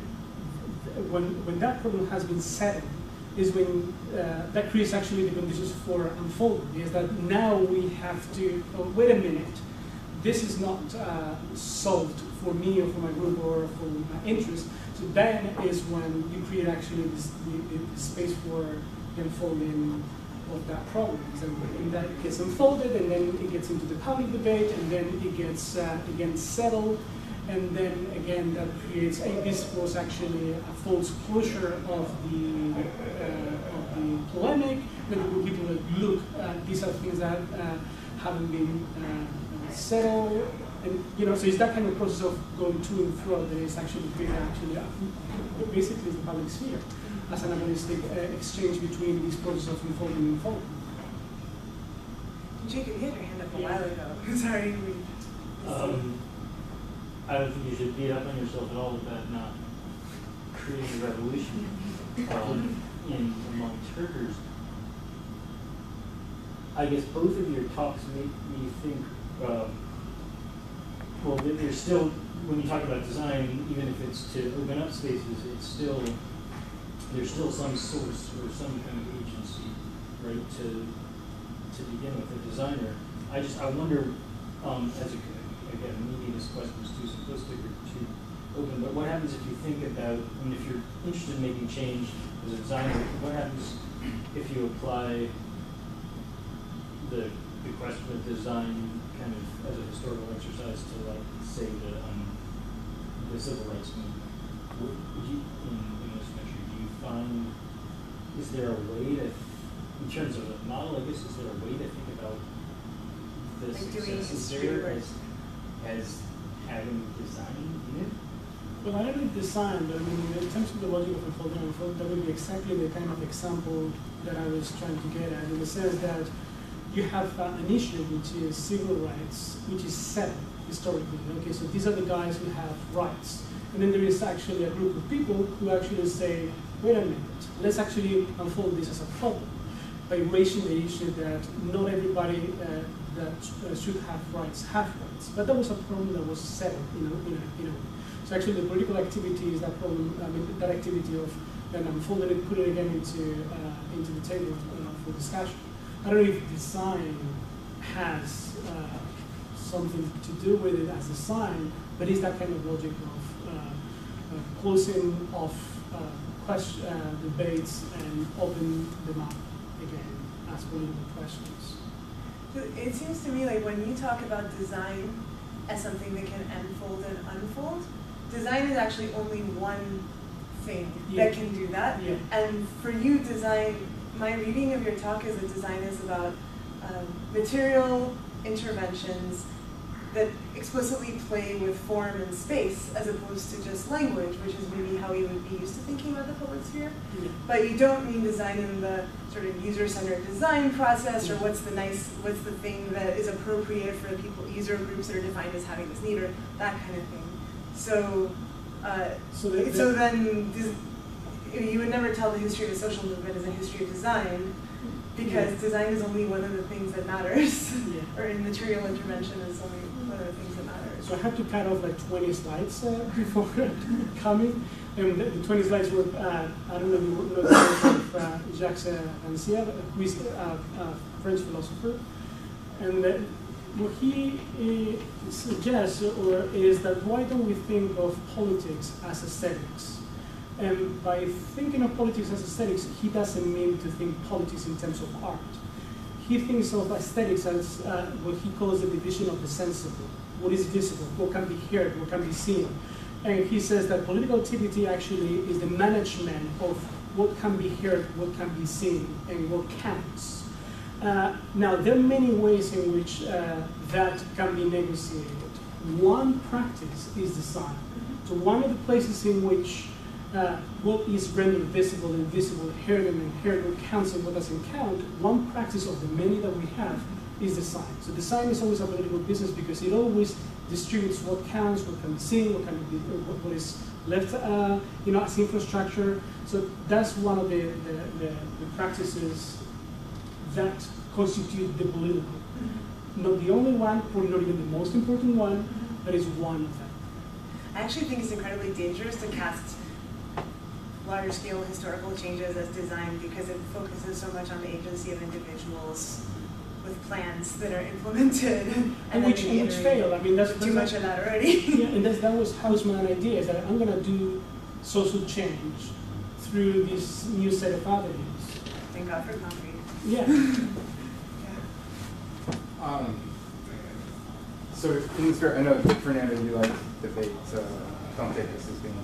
when, when that problem has been settled, is when uh, that creates actually the conditions for unfolding. Is that now we have to, oh, wait a minute, this is not uh, solved for me or for my group or for my interest. So then is when you create actually this the, the, space for unfolding of that problem. When that gets unfolded and then it gets into the public debate and then it gets uh, again settled and then again that creates hey, this was actually a false closure of the uh, of the polemic. Then people that look uh, these are things that uh, haven't been uh, settled, and you know so it's that kind of process of going to and fro that is actually creating actually basically the public sphere as an agonistic uh, exchange between these processes of unfolding and unfolding. Jacob, you had your hand up a while ago. (laughs) Sorry. Um, I don't think you should beat up on yourself at all about not creating a revolution um, in among Turkers. I guess both of your talks make me think. Um, well, there- there's still when you talk about design, even if it's to open up spaces, it's still there's still some source or some kind of agency, right? To to begin with, a designer. I just I wonder, um, as a again, maybe this question is too simplistic or too open, but what happens if you think about, I mean, if you're interested in making change as a designer, what happens if you apply the, the question of design kind of as a historical exercise to like, say, the, um, the civil rights movement? would would you, in, in this country, do find, is there a way to, in terms of a model, I guess, is there a way to think about the Like doing successes there work. as, as having design in it? Well, I don't design, but I mean, in terms of the logic of unfolding and unfold, that would be exactly the kind of example that I was trying to get at, in the sense that you have uh, an issue which is civil rights, which is set historically. Okay, so these are the guys who have rights, and then there is actually a group of people who actually say, wait a minute, let's actually unfold this as a problem by raising the issue that not everybody uh, that uh, should have rights have rights. But that was a problem that was settled, you know, in a, in a so actually the political activity is that problem, I mean, that activity of then unfolding it, putting it again into, uh, into the table uh, for discussion. I don't know if design has uh, something to do with it as a sign, but it's that kind of logic of uh, closing off question, uh, debates and open them up again as political questions. It seems to me like when you talk about design as something that can unfold and unfold, design is actually only one thing Yeah. that can do that. Yeah. And for you, design, my reading of your talk is that design is about um, material interventions that explicitly play with form and space as opposed to just language, which is maybe how we would be used to thinking about the public sphere. Yeah. But you don't mean design in the sort of user-centered design process, or what's the nice, what's the thing that is appropriate for the people, user groups that are defined as having this need, or that kind of thing. So, uh, So so then, you would never tell the history of a social movement as a history of design, because Yeah. design is only one of the things that matters, Yeah. (laughs) or in material intervention is only things that matters. So I had to cut off like 20 slides uh, (laughs) before (laughs) coming. And the, the 20 slides were, uh, I don't know if you know the of uh, Jacques Rancière, who is a, French philosopher. And uh, what he uh, suggests or is that why don't we think of politics as aesthetics? And by thinking of politics as aesthetics, he doesn't mean to think politics in terms of art. He thinks of aesthetics as uh, what he calls the division of the sensible. What is visible, what can be heard, what can be seen. And he says that political activity actually is the management of what can be heard, what can be seen, and what counts. Uh, now, there are many ways in which uh, that can be negotiated. One practice is design. So one of the places in which uh, what is rendered visible and visible, heard and unheard, what counts and what doesn't count, one practice of the many that we have is design. So design is always a political business because it always distributes what counts, what can be seen, what can be, what, what is left, uh, you know, as infrastructure. So that's one of the, the, the, the practices that constitute the political. Not the only one, probably not even the most important one, but it's one of them. I actually think it's incredibly dangerous to cast larger scale historical changes as design because it focuses so much on the agency of individuals with plans that are implemented (laughs) and, And which, and which reiterated. fail. I mean, that's too much of that already. (laughs) yeah, and that's, that was Haussmann's idea, is that I'm going to do social change through this new set of avenues. Thank God for concrete. Yeah. (laughs) Yeah. Um, so in the spirit, I know Fernando, you like debate, so don't take this as being.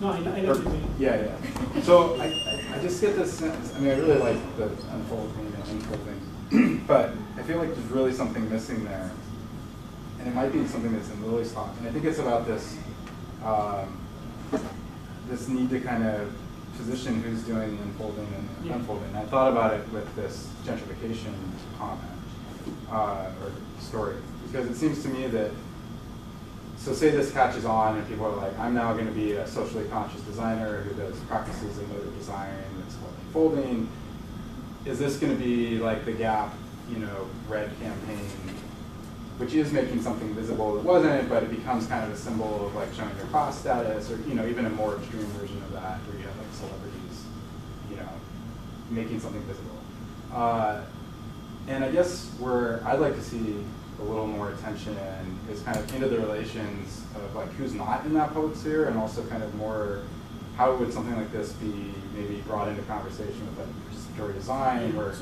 No, I, I or- love debate. Yeah, yeah. So I, I, I just get this sense, I mean, I really like the unfolding and unfolding, (clears throat) but I feel like there's really something missing there. And it might be something that's in Lilly's talk, and I think it's about this, um, this need to kind of position who's doing the unfolding and Yeah. unfolding. And I thought about it with this gentrification comment uh, or story because it seems to me that so say this catches on and people are like, I'm now going to be a socially conscious designer who does practices in motor design that's called unfolding. Is this going to be like the Gap, you know, red campaign, which is making something visible that wasn't, but it becomes kind of a symbol of like showing your class status, or you know, even a more extreme version of that, where you have like celebrities, you know, making something visible. Uh, and I guess where I'd like to see a little more attention and is kind of into the relations of like who's not in that public sphere, and also kind of more how would something like this be maybe brought into conversation with like participatory design, or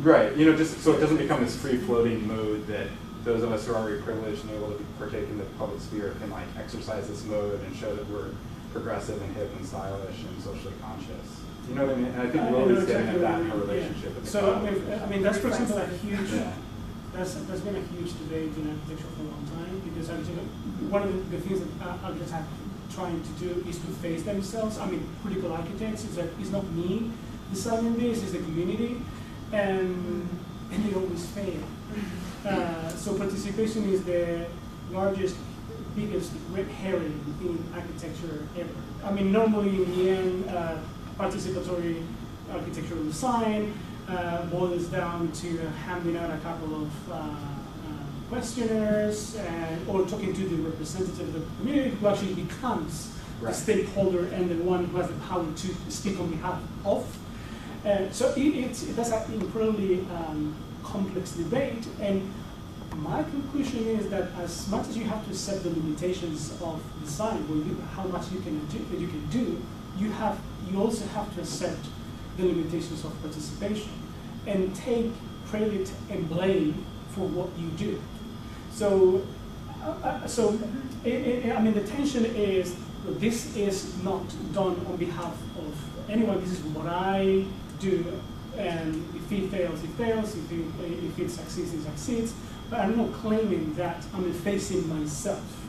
right, you know, just so it doesn't become this free floating mode that those of us who are already privileged and able to partake in the public sphere can like exercise this mode and show that we're progressive and hip and stylish and socially conscious. You know what I mean? And I think I know Lilly's getting exactly at that in you her mean, yeah. relationship with the So, I mean, I mean, that's for example a huge, Yeah. That's, that's been a huge debate in architecture for a long time, because actually, one of the, the things that uh, architects are trying to do is to face themselves, I mean, critical architects, is that it's not me designing this, it's the community, and, and they always fail. (laughs) Uh, so participation is the largest, biggest red herring in architecture ever. I mean, normally in the end, uh, participatory architectural design uh, boils down to handing out a couple of uh, uh, questionnaires and, or talking to the representative of the community who actually becomes Right. the stakeholder and the one who has the power to speak on behalf of. And so it, it's, that's an incredibly um, complex debate. And my conclusion is that as much as you have to set the limitations of design, where you, how much you can do, that you can do, you have you also have to accept the limitations of participation and take credit and blame for what you do. So, uh, uh, so i i I mean, the tension is this is not done on behalf of anyone. This is what I do, and if it fails, it fails. If it, if it succeeds, it succeeds. But I'm not claiming that I'm effacing myself.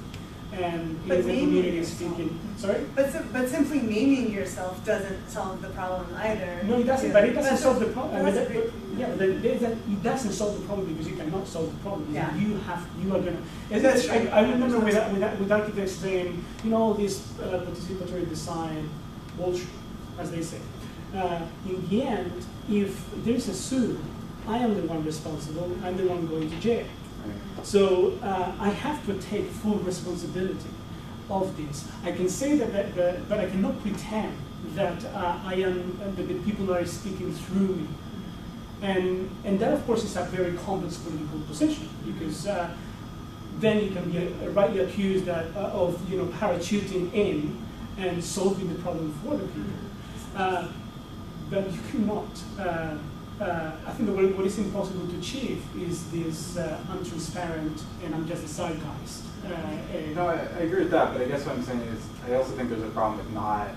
And But naming community yourself. speaking, sorry. But, sim- but simply naming yourself doesn't solve the problem either. No, it doesn't. Yeah. But it doesn't solve the problem. I that's mean, a that, but, yeah, but that it doesn't solve the problem because you cannot solve the problem. Yeah. You have, you are gonna. It's, That's I. I remember with, with, with architects saying, you know, this uh, participatory design bullshit, as they say. Uh, in the end, if there's a suit, I am the one responsible. I'm the one going to jail. So uh, I have to take full responsibility of this. I can say that, that, that but I cannot pretend that uh, I am uh, that the people are speaking through me. And and that of course is a very complex political position because uh, then you can be uh, rightly accused that, uh, of you know parachuting in and solving the problem for the people. But you cannot. Uh, I think that what, what is impossible to achieve is this uh, untransparent and I'm just a zeitgeist. Uh, uh, No, I, I agree with that, but I guess what I'm saying is, I also think there's a problem with not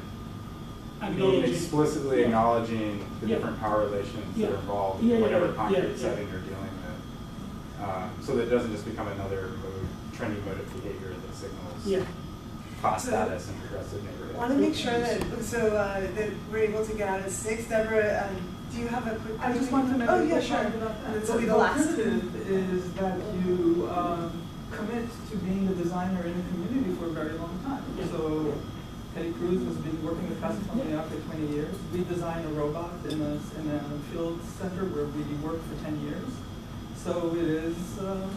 being acknowledging- explicitly Yeah. acknowledging the Yeah. different power relations that are involved Yeah, in whatever yeah, concrete yeah, yeah. setting you're dealing with. Um, so that it doesn't just become another mode, trendy mode of behavior that signals Yeah. class So- status in progressive neighborhoods. I want to make sure that, so, uh, that we're able to get out at six. Deborah, um, do you have a quick? I just want to make Oh, yeah, sure. comment about that. This will be the last. alternative is that you um, commit to being a designer in the community for a very long time. Yeah. So Teddy Cruz has been working with Casa Familiar for 20 years. We designed a robot in a, in a field center where we worked for 10 years. So it is, uh,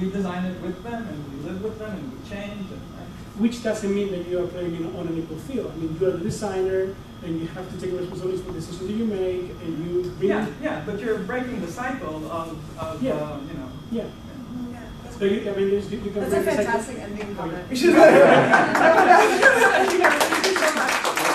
we design it with them and we live with them and we change and, and Which doesn't mean that you are playing in, on an equal field. I mean, you are the designer, and you have to take responsibility for the decisions that you make, and you bring. yeah, yeah, but you're breaking the cycle of, of Yeah. uh, you know, Yeah. Yeah, that's So you, I mean, there's, you can. That's a break the cycle. fantastic ending comment. Okay. We should. (laughs) (laughs)